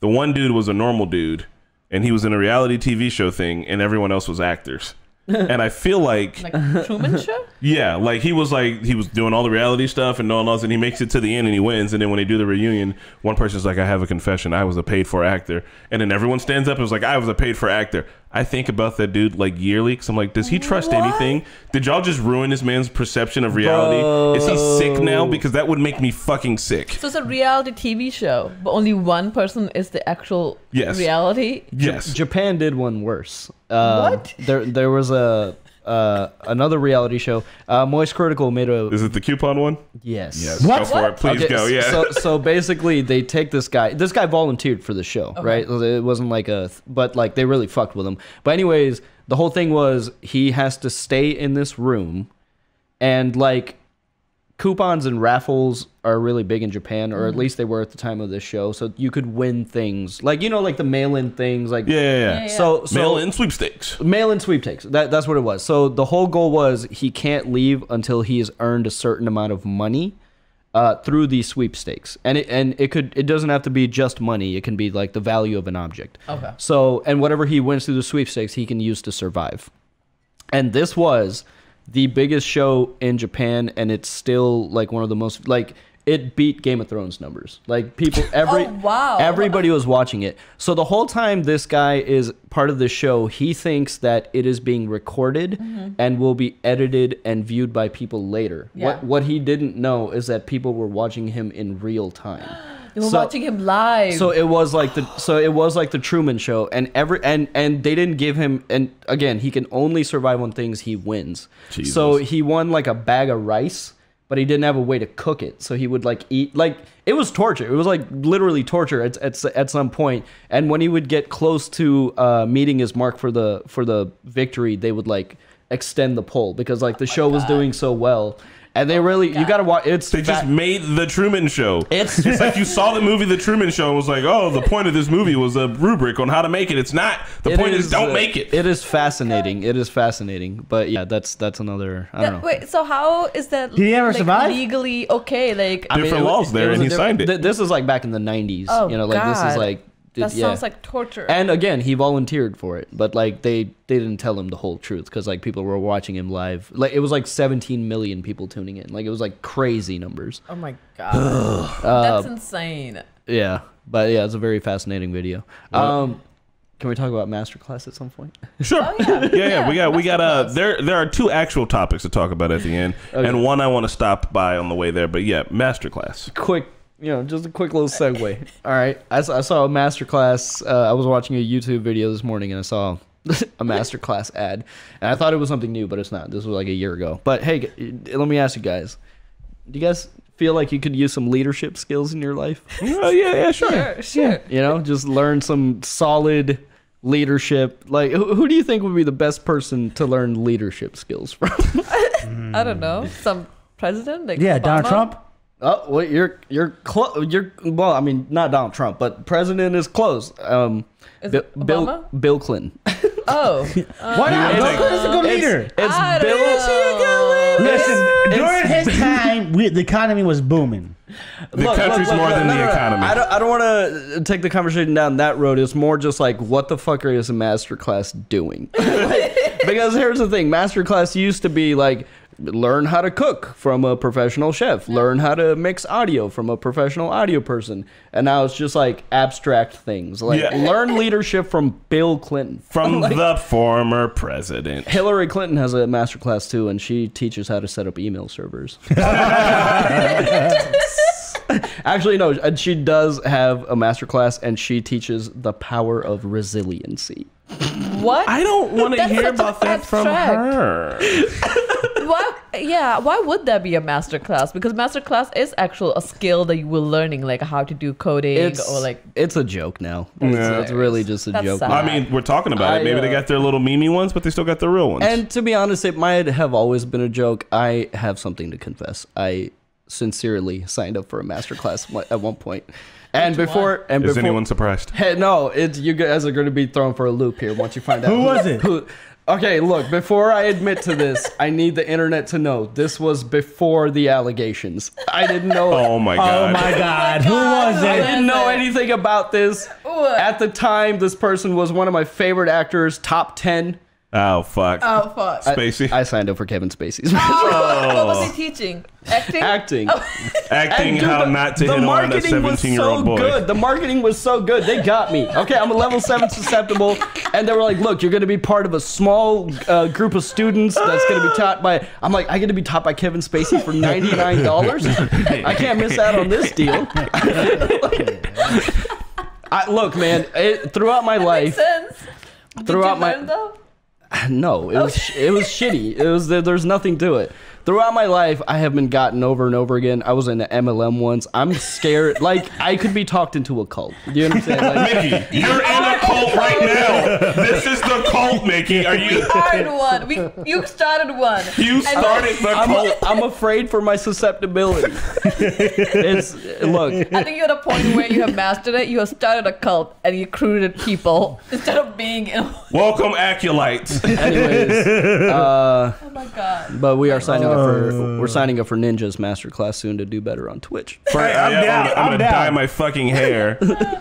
The one dude was a normal dude, and he was in a reality TV show thing, and everyone else was actors. and I feel like, Like Truman Show? Yeah, like he was like he was doing all the reality stuff and all else, and he makes it to the end and he wins. And then when they do the reunion, one person's like, "I have a confession. I was a paid for actor," and then everyone stands up and was like, "I was a paid for actor." I think about that dude like yearly because I'm like, does he trust What? anything? Did y'all just ruin this man's perception of reality? Is he sick now? Because that would make me fucking sick. So it's a reality TV show, but only one person is the actual Yes. reality. Yes. japan did one worse uh, What? there there was a uh, another reality show uh, MoistCr1TiKaL made a Is it the coupon one? yes Yes. What? Go for it. Please Okay, go. Yeah. So, so basically, they take this guy. This guy volunteered for the show, right? It wasn't like a, but like they really fucked with him. But anyways, the whole thing was he has to stay in this room, and like coupons and raffles are really big in Japan, or at least they were at the time of this show. So you could win things like you know, like the mail-in things, like yeah, yeah, yeah. Yeah, So, so Mail in sweepstakes. mail-in sweepstakes. That that's what it was. So the whole goal was he can't leave until he has earned a certain amount of money uh, through these sweepstakes, and it and it could it doesn't have to be just money. It can be like the value of an object. Okay. So and whatever he wins through the sweepstakes, he can use to survive. And this was the biggest show in Japan, and it's still like one of the most like it beat Game of Thrones numbers. Like people, oh, every Oh, wow. everybody was watching it. So the whole time this guy is part of the show, he thinks that it is being recorded mm-hmm. and will be edited and viewed by people later. Yeah. What what he didn't know is that people were watching him in real time. You were So- watching him live. so it was like the so it was like the Truman Show, and every and and they didn't give him and again he can only survive on things he wins. Jesus. So he won like a bag of rice, but he didn't have a way to cook it. So he would like eat like it was torture. It was like literally torture at at, at some point. And when he would get close to uh, meeting his mark for the for the victory, they would like extend the pole because like the show was doing so well. And they really you gotta watch. It's They just made the Truman Show. It's- it's like you saw the movie The Truman Show and was like, oh, the point of this movie was a rubric on how to make it. It's not. The It point is, don't uh, make it. It is fascinating. It is fascinating. But yeah, that's that's another. I don't That- know. wait, so how is that Did he ever like, survive? legally okay? Like I mean, Different it wa- laws there, it was and he signed it. th- this is like back in the '90s. Oh, you know, like this is God. like. That yeah. sounds like torture. And again, he volunteered for it, but like they they didn't tell him the whole truth because like people were watching him live. Like it was like 17 million people tuning in. Like it was like crazy numbers. oh my god, that's insane. Yeah, but yeah, it's a very fascinating video. Um, can we talk about masterclass at some point? Sure. Oh, yeah. yeah, yeah. We got we got uh there there are two actual topics to talk about at the end. Okay. And one I want to stop by on the way there. But yeah, masterclass. quick, you know, just a quick little segue. All right, I saw a masterclass. Uh, I was watching a YouTube video this morning and I saw a masterclass ad, and I thought it was something new, but it's not. This was like a year ago. But hey, let me ask you guys: Do you guys feel like you could use some leadership skills in your life? Oh yeah, yeah, sure. Sure, sure. You know, just learn some solid leadership. Like, who, who do you think would be the best person to learn leadership skills from? I don't know. Some president like Yeah, Donald Trump. Oh, well, you're you're close. You're well. I mean, not Donald Trump, but president is close. Um, Is Bi- it Bill Obama? Bill Clinton. Oh, Why not? It's Bill Clinton's a good leader. It's, I don't Bill. know. Listen, It's- during his time, we, the economy was booming. The country's more than the economy. I don't, I don't want to take the conversation down that road. It's more just like, what the fuck is a masterclass doing? because here's the thing: masterclass used to be like learn how to cook from a professional chef, learn how to mix audio from a professional audio person. And now it's just like abstract things. Like Yeah. learn leadership from Bill Clinton. From the former president. Hillary Clinton has a master class too, and she teaches how to set up email servers. Actually, no, and she does have a master class, and she teaches the power of resiliency. What? I don't want to hear about that from abstract. her. why? Yeah. Why would that be a master class? Because master class is actual a skill that you were learning, like how to do coding It's or like. it's a joke now. Yeah. It's really just a That's joke. sad. now. I mean, we're talking about I, it. Maybe they uh, got their little meme ones, but they still got the real ones. And to be honest, it might have always been a joke. I have something to confess. I sincerely signed up for a master class at one point, and Which before and Is before, anyone surprised? Hey, no, it's you guys are going to be thrown for a loop here once you find out Who was it? Who, okay, look. Before I admit to this, I need the internet to know this was before the allegations. I didn't know. Oh my god. Oh god. my God! Oh Who was it? I didn't know anything about this. What? At the time, this person was one of my favorite actors, top ten. Oh fuck. Oh fuck. Spacey. I signed up for Kevin Spacey's what was he teaching? Acting. acting. Acting And dude, how the- not to hit on a marketing was 17 year old so boy. good. The marketing was so good. They got me. Okay, I'm a level seven susceptible, and they were like, "Look, you're going to be part of a small uh, group of students that's going to be taught by." I'm like, "I get to be taught by Kevin Spacey for ninety nine dollars. I can't miss out on this deal." I, look, man. It, throughout my Makes life, sense. Did Throughout you my- learn, though? No, it was it was shitty. It was there's nothing to it. Throughout my life, I have been gotten over and over again. I was in the MLM once. I'm scared. like I could be talked into a cult. Do you understand? Like, Micky, you're in a cult right now. This is the cult, Micky. Are you? Started one. We you started one. You And started the I'm, cult. I'm afraid for my susceptibility. it's look. I think you're at a point where you have mastered it. You have started a cult and you recruited people instead of being. In, oh Welcome, acolytes. Anyways, uh, my god. but we are signing up for we're signing up for Ninja's masterclass soon to do better on Twitch. Hey, I'm Yeah, down. I'm, I'm gonna down. dye my fucking hair. yeah,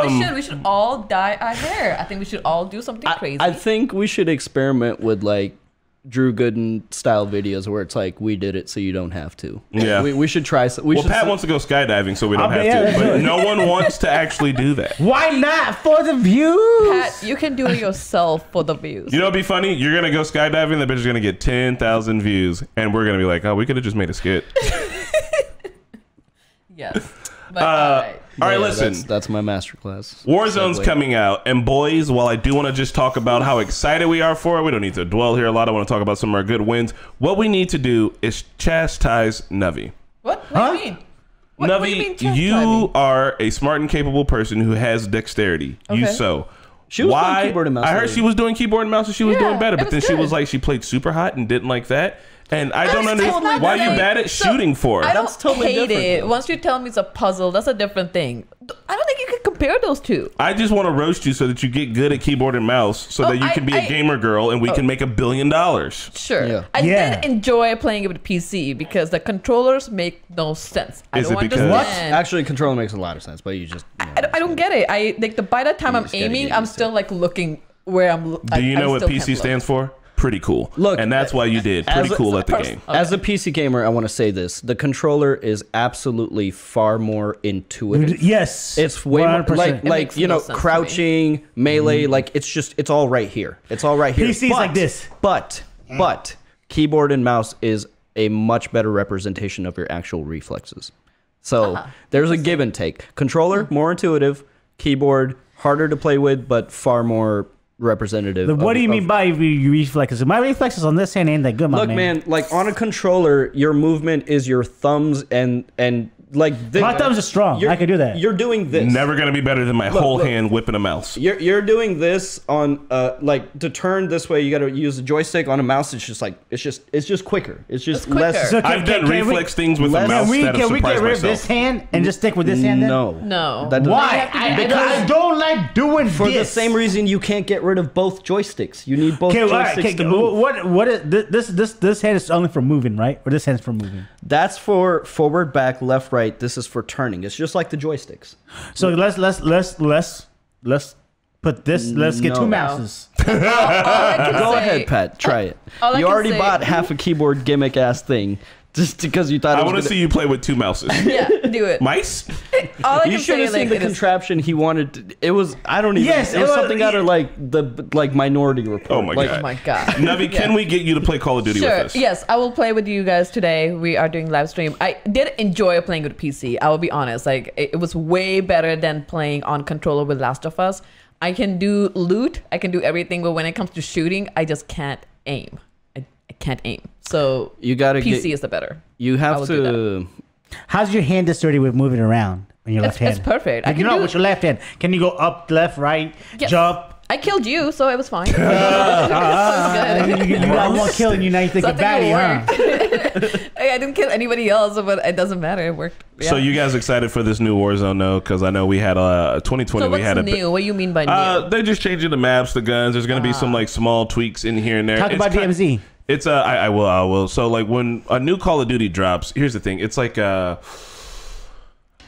Um, we should. We should all dye our hair. I think we should all do something crazy. I think we should experiment with like Drew Gooden style videos where it's like we did it so you don't have to. Yeah. we, we should try. some- We Well, should. Pat wants to go skydiving, so we don't I'll have be- yeah, to. But it. no one wants to actually do that. Why not for the views? Pat, you can do it yourself for the views. You know, what'd be funny. You're gonna go skydiving. The bitch is gonna get ten thousand views, and we're gonna be like, "Oh, we could have just made a skit." yes. But Uh, alright. All right, Yeah, listen. That's, that's my masterclass. Warzone's Segue. coming out, and boys, while I do want to just talk about how excited we are for it, we don't need to dwell here a lot. I want to talk about some of our good wins. What we need to do is chastise Navi. What? What Huh? do you mean? What, what do you mean Navi, you are a smart and capable person who has dexterity. You Okay. so. She was doing Why? keyboard and mouse I heard already. she was doing keyboard and mouse, and she was Yeah, doing better. it But was then she was like, she played Superhot and didn't like that. And I don't understand totally why you different. bad at So, shooting for. I don't That's totally hate different, it. Once you tell me it's a puzzle, that's a different thing. I don't think you can compare those two. I just want to roast you so that you get good at keyboard and mouse, so Oh, that you I- can be a I- gamer girl and we can oh. make a billion dollars. Sure. Yeah. I Yeah. did enjoy playing it with PC because the controllers make no sense. I Is don't it because- understand. Actually, controller makes a lot of sense, but you just. you know, I, don't, I don't get it. I like the by the time You I'm aiming, I'm used to still like looking where I'm. Do you know what PC stands for? Pretty cool. Look, and that's why you did pretty as a- cool at the pers- game. As a PC gamer, I want to say this: the controller is absolutely far more intuitive. Yes, It's way more 100%. like like you know sense to me. crouching melee. Like it's just it's all right here. It's all right here. PC's like this. But but keyboard and mouse is a much better representation of your actual reflexes. So Ah, there's a give and take. Controller more intuitive, keyboard harder to play with, but far more representative. What of- do you of- mean by reflexes? My reflexes on this hand ain't that good, my Look, man, like on a controller, your movement is your thumbs and and like the, My thumbs are strong. I can do that. You're doing this. Never gonna be better than my whole look. hand whipping a mouse. You're you're doing this on uh like to turn this way. You got to use a joystick on a mouse. It's just like it's just it's just quicker. It's just It's quicker. less. So can- I've done can- can we- reflex things with a Let- mouse Can we, can we get surprised rid of this hand and just stick with this hand? Then? no, No. That Why? I, have to do because I don't like doing For the same reason you can't get rid of both joysticks. You need both Okay, joysticks right, okay, to move. what what is this, this this this hand is only for moving, right? Or this hand's for moving. That's for forward, back, left, right. Right, this is for turning. It's just like the joysticks. So let's let's let's let's let's Put this. Let's get No. two mouses. All I can Go say- ahead, Pat. Try it. all I you can already say- bought half a keyboard gimmick ass thing just because you thought I want to gonna- see you play with two mouses. Yeah, do it. Mice? All I You should have seen like the it is contraption he wanted. To, it was I don't even. Yes, it it was was- something out of like the like Minority Report. Oh my like, God. Oh my god. Navi, can we get you to play Call of Duty Sure. with us? Yes, I will play with you guys today. We are doing live stream. I did enjoy playing with PC. I will be honest. Like it, it was way better than playing on controller with Last of Us. I can do loot. I can do everything, but when it comes to shooting, I just can't aim. I, I can't aim. So You gotta PC get. is the better. You have to. How's your hand this dirty with moving around when your It's, left hand? it's perfect. I Like, you know, do. with your left hand, can you go up, left, right, Yes. jump? I killed you, so it was fine. it Ah, was you, good. you got one kill and you now you think So I of baddie, huh? Hey, I didn't kill anybody else, but it doesn't matter. It worked. Yeah. So you guys excited for this new Warzone though? Because I know we had uh 2020 So we had a new? What do you mean by new? uh they just changing the maps, the guns. There's gonna be some Ah. like small tweaks in here and there. Talk It's about ki- DMZ. It's I, I will I will. So like when a new Call of Duty drops, here's the thing. It's like uh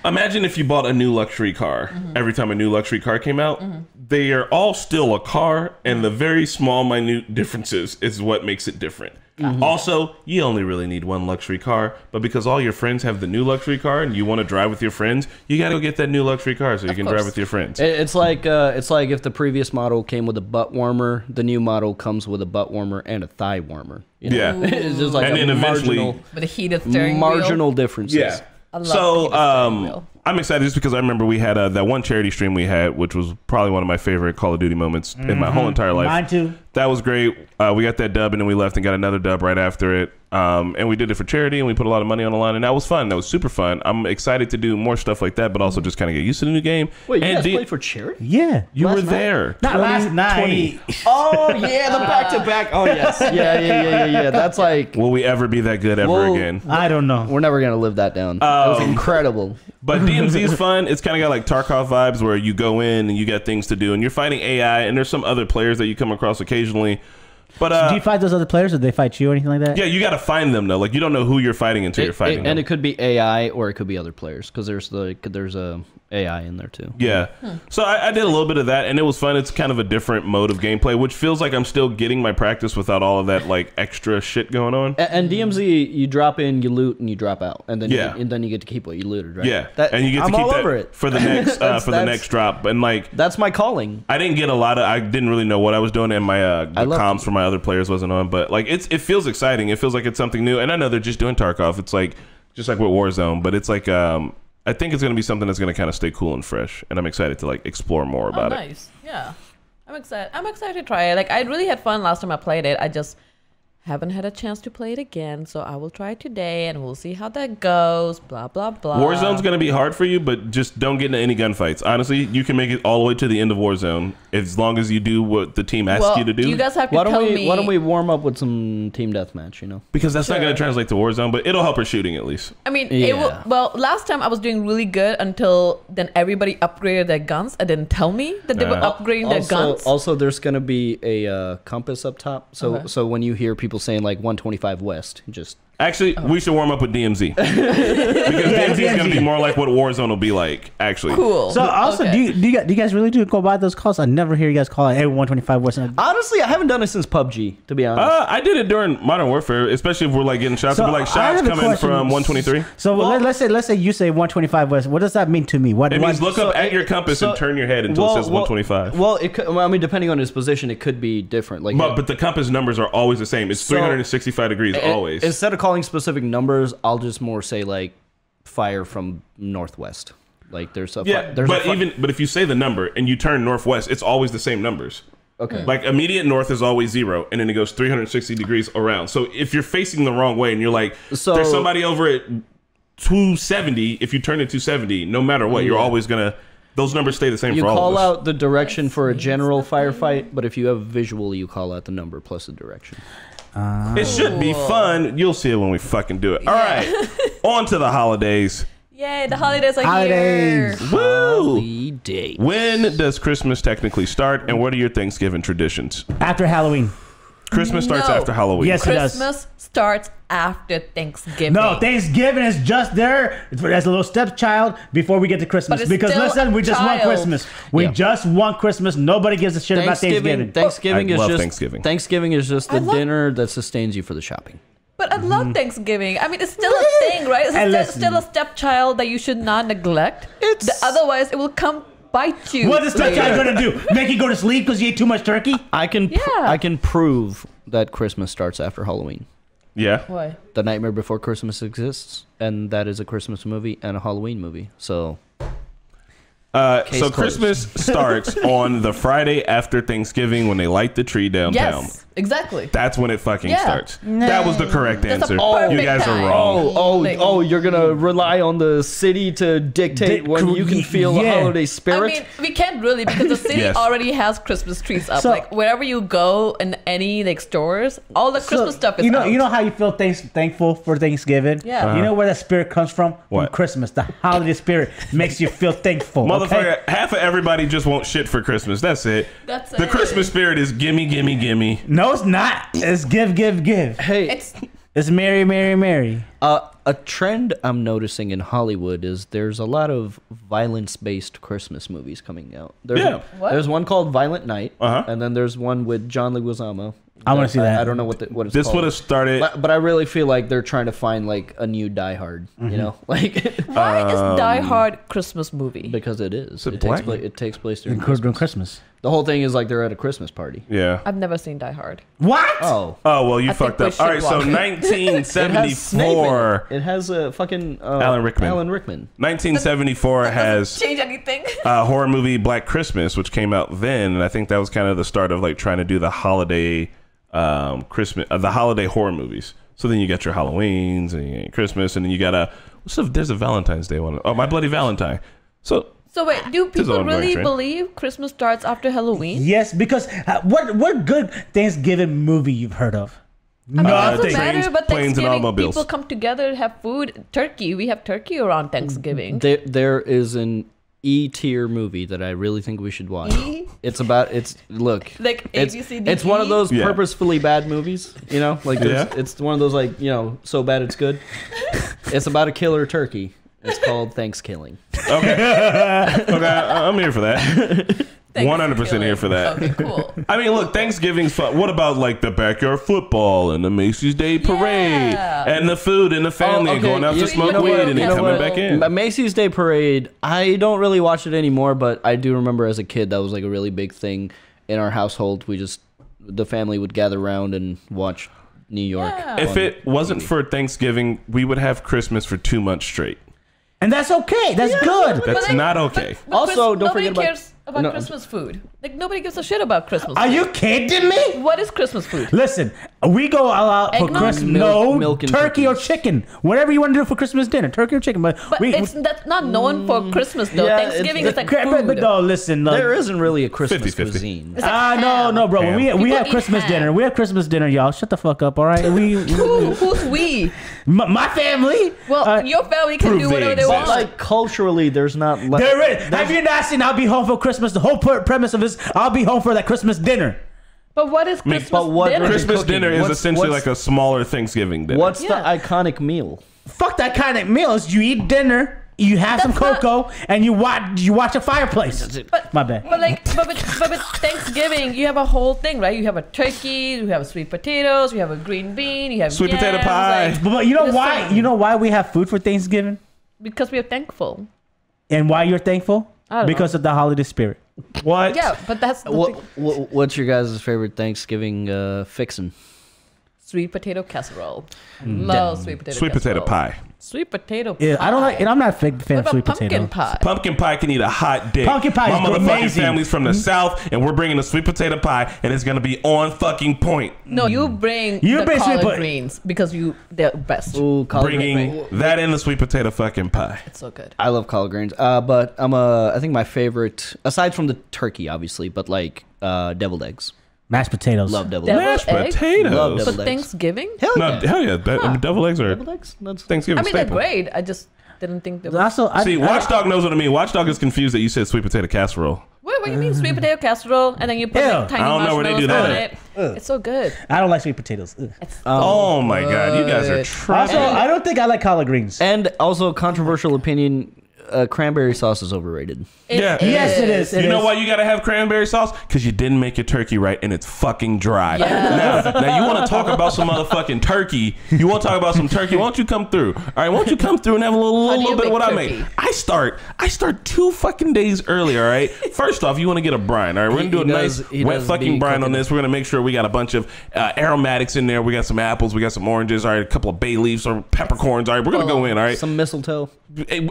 Imagine if you bought a new luxury car Mm-hmm. every time a new luxury car came out. They are all still a car, and the very small, minute differences is what makes it different. Mm-hmm. Also, you only really need one luxury car, but because all your friends have the new luxury car and you want to drive with your friends, you got to go get that new luxury car so you can drive with your friends. It's like uh, it's like if the previous model came with a butt warmer, the new model comes with a butt warmer and a thigh warmer. You know? Yeah. it's just like And a then eventually- marginal, With a heated steering marginal wheel. differences. Yeah. I love So um, wheel. I'm excited just because I remember we had uh, that one charity stream we had, which was probably one of my favorite Call of Duty moments in my whole entire life. Mine too. That was great. Uh, we got that dub, and then we left and got another dub right after it. Um, and we did it for charity, and we put a lot of money on the line, and that was fun. That was super fun. I'm excited to do more stuff like that, but also just kind of get used to the new game. Wait, you and guys D- play for charity? Yeah. you were night? there. Not last night. Oh yeah, the back to back. Oh yes, yeah, yeah, yeah, yeah, yeah. That's like Will we ever be that good ever Well- again? I don't know. we're never gonna live that down. it was Um, incredible. But DMZ is fun. It's kind of got like Tarkov vibes where you go in and you got things to do, and you're fighting AI, and there's some other players that you come across occasionally. But uh, Do you fight those other players, or do they fight you, or anything like that? yeah, you got to find them though. Like you don't know who you're fighting until you're fighting it- them. and it could be AI or it could be other players because there's the there's a AI in there too. Yeah. Hmm. So I, I did a little bit of that, and it was fun. It's kind of a different mode of gameplay, which feels like I'm still getting my practice without all of that like extra shit going on. A- And DMZ, you drop in, you loot, and you drop out, and then Yeah. you, and then you get to keep what you looted, right? Yeah, That- and you get to I'm keep all that over it. for the next uh, for the next drop. And like, That's my calling. I didn't get a lot of. I didn't really know what I was doing, and my uh, the I love- comms for my other players wasn't on. But like, it's it feels exciting. It feels like it's something new. And I know they're just doing Tarkov. It's like just like with Warzone, but it's like um, I think it's gonna be something that's gonna kind of stay cool and fresh. And I'm excited to like explore more Oh, about it. nice. Yeah. I'm excited. I'm excited to try it. Like I really had fun last time I played it. I just haven't had a chance to play it again, so I will try today and we'll see how that goes. Blah blah blah. Warzone's gonna be hard for you, but just don't get into any gunfights. Honestly, you can make it all the way to the end of Warzone as long as you do what the team asks well, you to do. you guys have to Why don't tell we me. Why don't we warm up with some team deathmatch? You know. because that's not gonna translate to Warzone, but it'll help her shooting at least. I mean, it will, well, last time I was doing really good until then everybody upgraded their guns and didn't tell me that they were Uh, upgrading their guns. also, there's gonna be a uh, compass up top. So Okay. so when you hear people saying like 125 west, just Actually, Oh. we should warm up with DMZ because DMZ is gonna be more like what Warzone will be like. Actually, cool. So also, Okay. do you, do you guys, do you guys really do go by those calls? I never hear you guys call it. Hey, one twenty five West. honestly, I haven't done it since PUBG. To be honest. Uh, I did it during Modern Warfare, especially if we're like getting shots. So, So, like shots coming question. from 123. So let, us say let's say you say one twenty five West. What does that mean to me? What, It what means look So up at it- your compass so- and turn your head until it says 125. Well, it could, well, I mean, depending on his position, it could be different. Like, but, but the compass numbers are always the same. It's So- 365 degrees it- always. Instead of calling specific numbers, I'll just more say like fire from northwest. Like there's a fi- yeah, there's but a fi- even but if you say the number and you turn northwest, it's always the same numbers. okay. Like immediate north is always zero, and then it goes 360 degrees around. So if you're facing the wrong way and you're like, So- there's somebody over at 270, if you turn it 270, no matter what, you're always gonna. Those numbers stay the same you for all call of us. out the direction for a general firefight, but if you have visual, you call out the number plus the direction. It should be fun. You'll see it when we fucking do it. All right, on to the holidays. Yay, the holidays are Holidays. here. Woo! Holiday. When does Christmas technically start, and what are your Thanksgiving traditions? after Halloween? Christmas starts No. after Halloween. Yes, it does. Christmas starts after Thanksgiving. No, Thanksgiving is just there as a little stepchild before we get to Christmas. But it's Because still listen, we just want child. Christmas. We Yeah. just want Christmas. Nobody gives a shit about Thanksgiving, Thanksgiving. Thanksgiving I is love just Thanksgiving. Thanksgiving is just the I love- dinner that sustains you for the shopping. But I love Mm-hmm. Thanksgiving. I mean, it's still a thing, right? It's And still, listen. still a stepchild that you should not neglect. It's- The- otherwise, it will come bite you. What is the later. stepchild gonna do? Make you go to sleep because you ate too much turkey? I can pr- Yeah. I can prove that Christmas starts after Halloween. Yeah. Why? The Nightmare Before Christmas exists, and that is a Christmas movie and a Halloween movie. So Uh, so closed. Christmas starts on the Friday after Thanksgiving when they light the tree downtown. Yes, exactly. That's when it fucking Yeah. starts. That was the correct That's answer. perfect you guys time. are wrong. Oh, oh, oh! You're gonna rely on the city to dictate Di- when you can feel yeah. the holiday spirit. I spirit. mean, we can't really because the city Yes. already has Christmas trees up. So- like wherever you go in any like stores, all the Christmas So, stuff is you know, out. you know how you feel thanks, thankful for Thanksgiving. Yeah. Uh-huh. You know where that spirit comes from? What? From Christmas. The holiday spirit makes you feel thankful. okay? Motherfucker, half of everybody just wants shit for Christmas. That's it. That's the it. Christmas spirit is gimme, gimme, gimme. No, it's not. It's give, give, give. hey, it's It's Mary, Mary, Mary. uh, a trend I'm noticing in Hollywood is there's a lot of violence-based Christmas movies coming out. There's, Yeah. What? there's one called Violent Night, Uh-huh. and then there's one with John Leguizamo. I wanna see that. I, don't know what the, what it's This called. would have started. But, but I really feel like they're trying to find like a new Die Hard, Mm-hmm. you know, like why Um, is Die Hard Christmas movie? because it is. it It, takes place. It takes place during During Christmas. Christmas. The whole thing is like they're at a Christmas party. yeah. I've never seen Die Hard. What? Oh, Oh well, you I fucked up. All right, so watch it. 1974. It has a fucking uh, Alan Rickman. Alan Rickman. 1974 has Change anything? a horror movie Black Christmas, which came out then, and I think that was kind of the start of like trying to do the holiday um, Christmas, uh, the holiday horror movies. So then you got your Halloweens and you got Christmas, and then you got a what's the, there's a Valentine's Day one. Oh, My Bloody Valentine. So so wait, do people really trend. believe Christmas starts after Halloween? Yes, because uh, what what good Thanksgiving movie you've heard of? I mean, it Uh, doesn't trains, matter, but planes, and Thanksgiving, automobiles. people come together, have food, turkey. We have turkey around Thanksgiving. There, there is an E tier movie that I really think we should watch. E? It's about it's look Like it's, A, B, C, D, it's one of those Yeah. purposefully bad movies, you know, like Yeah. it's one of those like you know so bad it's good. it's about a killer turkey. It's called Thanksgiving. okay, okay, I- I'm here for that. 100% here for that. Okay, cool. I mean, look, Thanksgiving's fun. What about like the backyard football and the Macy's Day Parade Yeah. and the food and the oh, family Oh, okay, going out you- to you smoke know weed what, and you then know coming what? back in? Ma- Macy's Day Parade. I don't really watch it anymore, but I do remember as a kid that was like a really big thing in our household. We just the family would gather around and watch New York. Yeah. If on it wasn't for Thanksgiving, we would have Christmas for two months straight. And that's okay. That's good. That's like- not okay. But Also, don't nobody forget about- cares about no. Christmas food. Like nobody gives a shit about Christmas. Are food. you kidding me? What is Christmas food? Listen, we go all out for Eggnog? Christmas. Milk- no, milk and turkey or chicken, whatever you want to do for Christmas dinner, turkey or chicken. But, But we, it's that's not known for Christmas though. yeah, it's- Thanksgiving is like Cra- food. but, but no, listen. Like, there isn't really a Christmas 50-50. cuisine. It's like Ah, no, no, bro. Ham. We we People have Christmas ham. dinner. We have Christmas dinner, y'all. Shut the fuck up, all right? We, Who, who's we? my, my family. Well, uh, your family can do whatever they exist. want. Like culturally, there's not. Le- there is. Have you not seen? I'll be home for Christmas. The whole premise of this, I'll be home for that Christmas dinner. but what is mean, Christmas but what dinner? Christmas dinner is What's- essentially what's- like a smaller Thanksgiving dinner. What's Yeah. the iconic meal? Fuck that kind of meals. You eat dinner. You have some That's not- cocoa, and you watch you watch a fireplace. But, My bad. But like, but with, but with Thanksgiving, you have a whole thing, right? You have a turkey, you have sweet potatoes, you have a green bean, you have Sweet potato yams, pie. like- But, but you know Just why? saying. You know why we have food for Thanksgiving, because we are thankful. and why you're thankful? I don't Because of the holiday spirit. What? Yeah, but that's the What, what What's your guys' favorite Thanksgiving uh, fixin'? sweet potato casserole. Love sweet potato. Sweet potato pie. Sweet potato. Yeah, I don't like, and I'm not a big fan What of sweet pumpkin potato. pie? Pumpkin pie can eat a hot dick. Pumpkin pie My is motherfucking amazing. family's from the south, and we're bringing a sweet potato pie, and it's gonna be on fucking point. No, you bring You the bring sweet collard po- greens because you they're best. Ooh, collard Bringing greens. that in the sweet potato fucking pie. It's so good. I love collard greens. Uh, but I'm a. I think my favorite, aside from the turkey, obviously, but like uh, deviled eggs. Mashed potatoes. Love double Deviled eggs. Mashed eggs? potatoes. Love For deviled eggs. Thanksgiving? Hell No, yeah. hell yeah. That, I mean, devil eggs are Deviled eggs. That's Thanksgiving I mean, they're staple. great. I just didn't think they were. Also, I, See, I- Watchdog knows what I mean. Watchdog is confused that you said sweet potato casserole. Wait, wait, what you mean, sweet potato casserole, and then you put Ew. like, tiny I don't know where they do marshmallows that on at. it. It's so good. I don't like sweet potatoes. Ugh. It's um, oh my god, you guys are good. trash. Also, I don't think I like collard greens. And also, controversial opinion: uh, cranberry sauce is overrated. Yeah. Yes, it is. It you know why you gotta have cranberry sauce? Because you didn't make your turkey right and it's fucking dry. Yeah. Now, now you want to talk about some motherfucking turkey? You want to talk about some turkey? Why don't you come through? All right, why don't you come through and have a little, How do little bit of make what I turkey? make? I start, I start two fucking days early. All right. First off, you want to get a brine. All right, we're gonna do a He nice does- he wet fucking be brine on this. We're gonna make sure we got a bunch of uh, aromatics in there. We got some apples. We got some oranges. All right, a couple of bay leaves or peppercorns. All right, we're gonna go in. All right, Some mistletoe.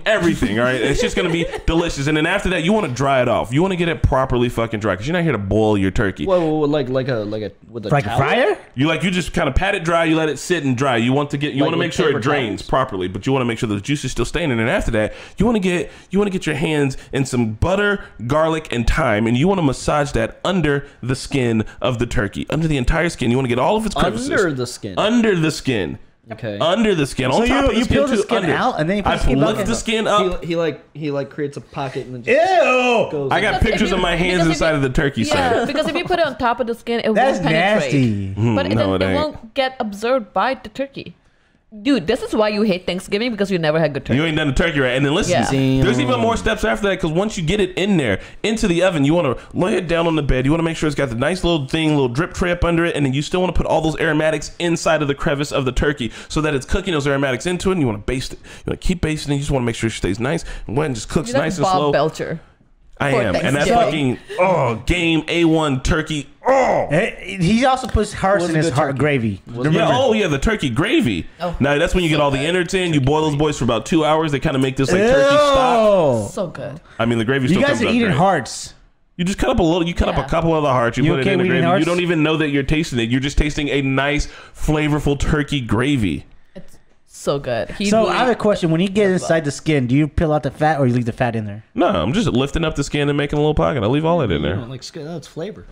everything. All right, it's just gonna be delicious. And then after that, you want to dry it off. You want to get it properly fucking dry because you're not here to boil your turkey. Whoa, whoa, whoa, like like a like a with a Like a fryer? You like you just kind of pat it dry. You let it sit and dry. You want to get you Like want to make sure it drains towels? properly, but you want to make sure the juice is still staying. And then after that, you want to get you want to get your hands in some butter, garlic, and thyme, and you want to massage that under the skin of the turkey, under the entire skin. You want to get all of its crevices Under the skin. under the skin. Okay. Under the skin, So on top you- of the you skin, peel the skin under. out and then you put I the skin lift in? the skin up. he, he like he like creates a pocket and then just Ew. goes. I got Because pictures you- of my hands inside you- of the turkey Yeah, side. because if you put it on top of the skin, it That's won't penetrate. nasty. But it, Hmm, no, then it it, won't get absorbed by the turkey. Dude, this is why you hate Thanksgiving because you never had good turkey. You ain't done the turkey right. And then listen, Yeah. There's even more steps after that because once you get it in there, into the oven, you want to lay it down on the bed. You want to make sure it's got the nice little thing, little drip tray up under it. And then you still want to put all those aromatics inside of the crevice of the turkey so that it's cooking those aromatics into it. And you want to baste it. You want to keep basting it. You just want to make sure it stays nice and wet and just cooks You're like nice and Bob slow. Belcher. I am. And that Thanksgiving. fucking, oh, game A1 turkey. Oh. He also puts hearts in his heart turkey. gravy. Yeah, oh yeah, the turkey gravy. Oh. Now that's when you get all the innards in. You boil those boys for about two hours. They kind of make this like turkey stock. So good. I mean, the gravy You still guys comes are eating great. hearts. You just cut up a little. You cut up a couple of the hearts. You, You put okay it in the gravy. You don't even know that you're tasting it. You're just tasting a nice, flavorful turkey gravy. It's so good. He So I have a question. When you get inside the skin, do you peel out the fat or you leave the fat in there? No, I'm just lifting up the skin and making a little pocket. I leave all that in there. like skin- that's flavor.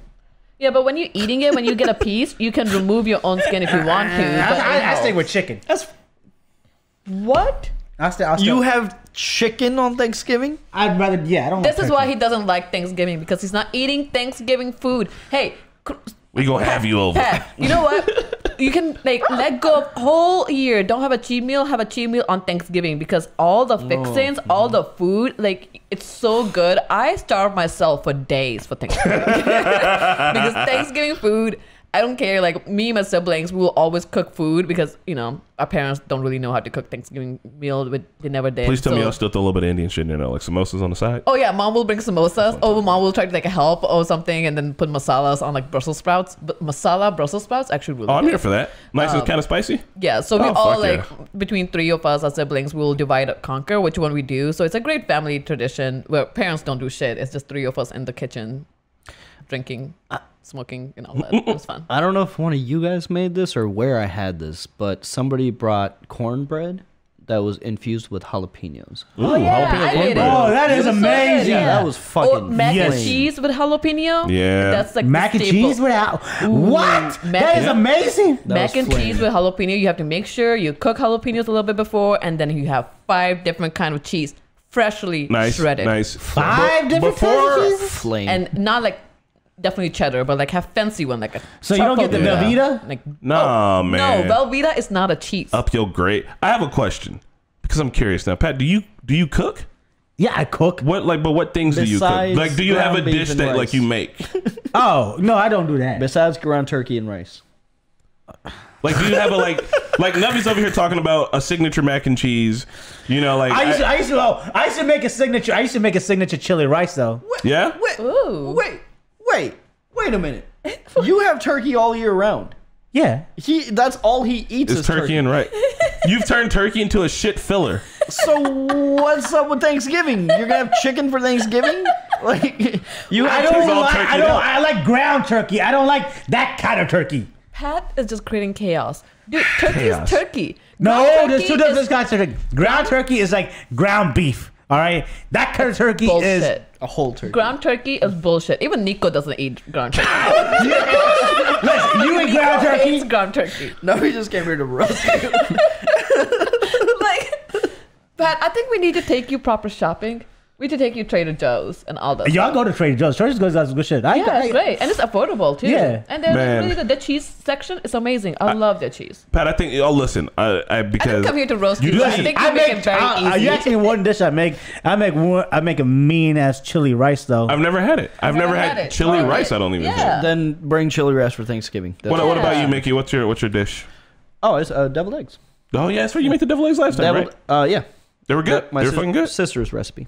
yeah, but when you're eating it, when you get a piece, you can remove your own skin if you want to. but I, I, I stay with chicken. That's What? I stay, I'll stay, you have chicken on Thanksgiving. I'd rather. Yeah, I don't. This like is why he doesn't like Thanksgiving because he's not eating Thanksgiving food. Hey, cr- We gonna have you over. Pat, you know what? You can like let go of whole year. Don't have a cheat meal. Have a cheat meal on Thanksgiving because all the fixings, all the food, like it's so good. I starve myself for days for Thanksgiving because Thanksgiving food. I don't care. Like me and my siblings, we will always cook food because you know our parents don't really know how to cook Thanksgiving meal, but they never did. Please tell me So- y'all still throw a little bit of Indian shit in there, like samosas on the side. Oh yeah, mom will bring samosas. Oh, mom will try to like help or something, and then put masalas on like Brussels sprouts. But masala Brussels sprouts actually really. Oh, I'm good. here for that. Nice and Um, kind of spicy. Yeah, so we Oh, all like yeah. between three of us, our siblings, we will divide up conquer which one we do. So it's a great family tradition where parents don't do shit. It's just three of us in the kitchen, drinking, smoking, and all that. It was fun. I don't know if one of you guys made this or where I had this, but somebody brought cornbread that was infused with jalapenos. Ooh, Oh, yeah, jalapeno I cornbread. Oh, that is It was so good, amazing. Yeah, that was fucking Or mac and cheese with jalapeno. Yeah. that's like mac and staple. cheese without what? mac That is and- amazing. That mac was and cheese with jalapeno. You have to make sure you cook jalapenos a little bit before, and then you have five different kind of cheese, freshly Nice, shredded, nice. Five Be- different before, kinds of cheese? And not like definitely cheddar, but like have fancy one, like a. So you don't get the chocolate- Velveeta? Like Nah, oh, man. No, Velveeta is not a cheese. Up your great. I have a question because I'm curious now, Pat. Do you do you cook? Yeah, I cook. What like, but what things do you cook? Like, do you have a dish that rice. like you make? Oh no, I don't do that. Besides ground turkey and rice. Like, do you have a like like Nubby's over here talking about a signature mac and cheese? You know, like I used to, I used to, oh, I used to make a signature. I used to make a signature chili rice though. yeah. Wait, Ooh. wait, wait, wait a minute. You have turkey all year round. Yeah. He that's all he eats It's is turkey, and rice. You've turned turkey into a shit filler. So what's up with Thanksgiving? You're gonna have chicken for Thanksgiving? Like you I have don't all like. I don't. now. I like ground turkey. I don't like that kind of turkey. Pat is just creating chaos. Dude, turkey Chaos. is turkey. No, Ground there's two different kinds of turkey. Ground turkey is like ground beef. All right, that kind of turkey bullshit. is. A whole turkey. Ground turkey is bullshit. Even Nico doesn't eat ground turkey. Listen, you eat ground Nico turkey. hates ground turkey. No, he just came here to roast you. like, Pat, I think we need to take you proper shopping We should take you Trader Joe's and all that. Y'all go to Trader Joe's. Trader Joe's does good shit. I, Yeah, I, it's great, and it's affordable too. Yeah. and they're Man. really good. The cheese section is amazing. I, love their cheese. Pat, I think. Oh, listen, I, I I come here to roast you. do I see- think you I make, make. it very uh, easy. You asked me one dish I make. I make one. I make a mean ass chili rice though. I've never had it. I've, never, never had, had chili Try rice. it. I don't even. Yeah. think. Then bring chili rice for Thanksgiving. That's What, what about you, Micky? What's your what's your dish? Oh, it's uh, deviled eggs. Oh yeah, that's right. You made the deviled eggs last time, Deviled, right? uh, yeah. They were good. My they were fucking good. sister's recipe.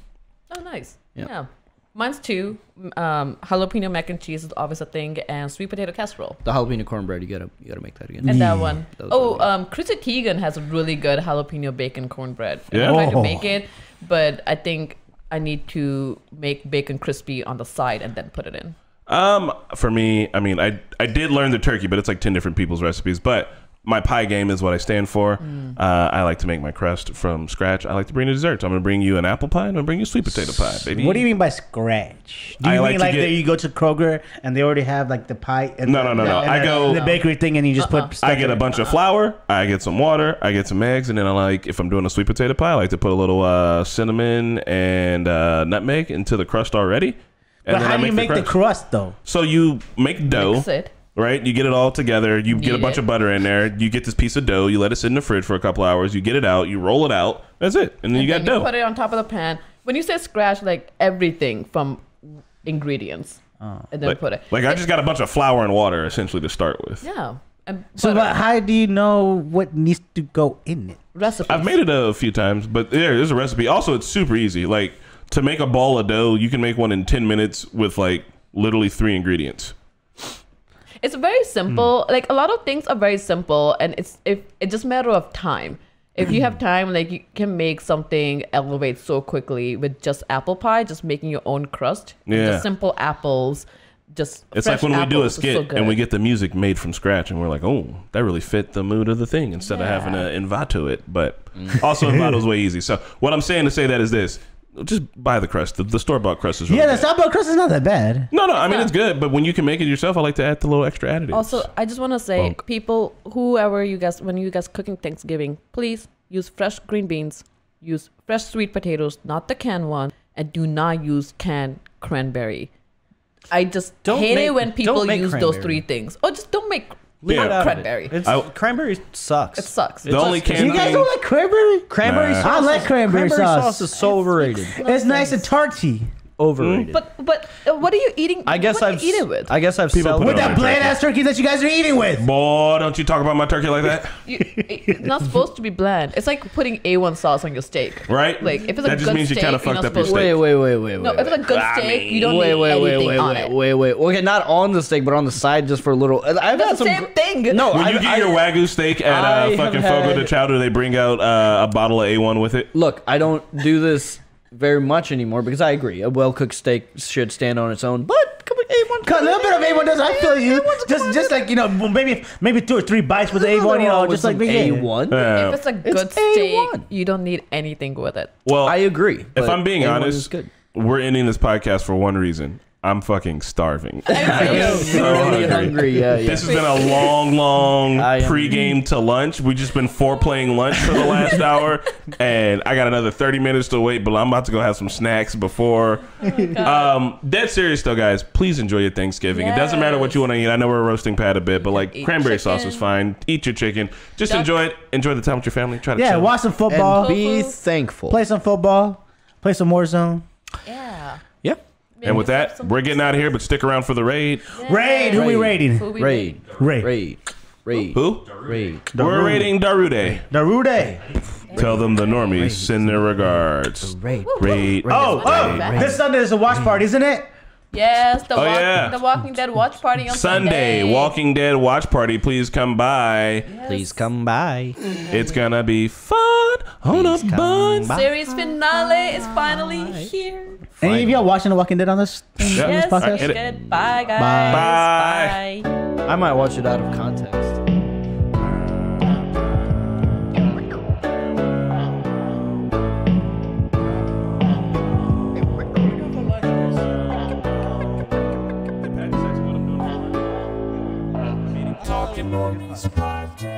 Oh, nice. Yeah. Yeah. Mine's two. Um, jalapeno mac and cheese is always a thing, and sweet potato casserole. The jalapeno cornbread. You gotta you gotta make that again. And that one. Those Oh, are good. um, Chrissy Teigen has a really good jalapeno bacon cornbread. And Yeah? I tried to make it, but I think I need to make bacon crispy on the side and then put it in. Um, for me, I mean, I I did learn the turkey, but it's like ten different people's recipes. But my pie game is what I stand for. Mm. Uh, I like to make my crust from scratch. I like to bring the desserts. I'm gonna bring you an apple pie. and I'm gonna bring you a sweet potato pie, baby. what do you mean by scratch? Do you I mean like like, get- that you go to Kroger and they already have like the pie? And No, no, no, no. and I the- go- the bakery thing and you just Uh-uh. put. I get a bunch of flour. I get some water. I get some eggs, and then I like if I'm doing a sweet potato pie, I like to put a little uh, cinnamon and uh, nutmeg into the crust already. And But then how I do you make the crust. crust though? So you make dough. Mix it. Right? You get it all together. You get a bunch it. of butter in there. You get this piece of dough. You let it sit in the fridge for a couple hours. You get it out. You roll it out. That's it, and then you got then dough. put it on top of the pan. When you say scratch, like everything from ingredients, oh. and then like, put it. like I just got a bunch of flour and water essentially to start with. Yeah. And So butter. but how do you know what needs to go in it? recipes. I've made it a few times, but there, there's a recipe. Also, it's super easy. Like to make a ball of dough, you can make one in ten minutes with like literally three ingredients. It's very simple. Hmm. Like a lot of things are very simple, and it's if it's just a matter of time. If you have time, like you can make something elevate so quickly with just apple pie, just making your own crust. Yeah. Just simple apples. Just It's like when we do a skit so and we get the music made from scratch, and we're like, "Oh, that really fit the mood of the thing." Instead of having to Envato it, but also Envato's way easy. So what I'm saying to say that is this: just buy the crust. The, the store bought crust is really Yeah, the good. Starbucks crust is not that bad. No, no, I mean not. it's good, but when you can make it yourself, I like to add the little extra additives. Also, I just want to say, Bunk. people, whoever you guys, when you guys cooking Thanksgiving, please use fresh green beans, use fresh sweet potatoes, not the canned one, and do not use canned cranberry. I just Don't hate make- it when people don't use those three things. Oh, just don't make Leave Yeah. it out of it. cranberry. It's, I- cranberry sucks. It sucks. the only just- can You guys don't like cranberry? Cranberry Nah. sauce. I like cranberry, cranberry sauce. is so overrated. It's nice and tarty. Overrated. But but uh, what are you eating? I guess what I've do eat it with? I guess I've People put With it on that their bland ass turkey that you guys are eating with. boy, don't you talk about my turkey like that, You- it's not supposed to be bland. It's like putting A1 sauce on your steak. right? Like if it's a that just good means you steak, kind of you're fucked not up your supposed steak. to- Wait, wait, wait, wait, No, wait. if it's a good I steak, you don't wait, need wait, wait, anything wait, on wait, it. wait, wait. Okay, not on the steak, but on the side, just for a little. I've had the some. same thing. No, When I, you get I, your wagyu steak at I uh, have fucking Fogo de had- Chao, do they bring out uh, a bottle of A1 with it? look, I don't do this very much anymore because I agree, a well cooked steak should stand on its own. But come on, A1, A little bit of A1 does. I feel you. Just, just like you know, maybe, maybe two or three bites with A1. You know, just like yeah. A1. Uh, If it's a It's good steak, A1. you don't need anything with it. well, I agree. if I'm being A1 honest, good. we're ending this podcast for one reason. I'm fucking starving. I'm so really hungry. hungry. Yeah, yeah. This has been a long, long pregame to lunch. We've just been foreplaying lunch for the last hour, and I got another 30 minutes to wait, but I'm about to go have some snacks before. um, dead serious though, guys. Please enjoy your Thanksgiving. It doesn't matter what you want to eat. I know we're roasting Pat a bit, but like eat cranberry sauce is fine. Eat your chicken. Just Duck. enjoy it. Enjoy the time with your family. Try to Yeah, chill. watch some and football. be Tofu. thankful. Play some football. Play some Warzone. Yeah. Yeah. and with that, we're getting out of here, but stick around for the raid. Raid. Who we raiding? Who we Raid. Raid. Raid. Raid. Who? Raid. We're raiding Darude. Darude. Tell them the normies send their regards. Raid. Raid. Oh, oh, Raid. this Sunday is a watch party, isn't it? Yes, the, Oh, walk, yeah. the Walking Dead watch party on Sunday, Sunday. Walking Dead watch party. Please come by. Please come by. It's gonna be fun on a Please come bun. by. Series finale is finally here. Any of y'all watching The Walking Dead on this, on this Yes, podcast? I get it. good. Bye, guys. Bye. Bye. I might watch it out of context. Podcast.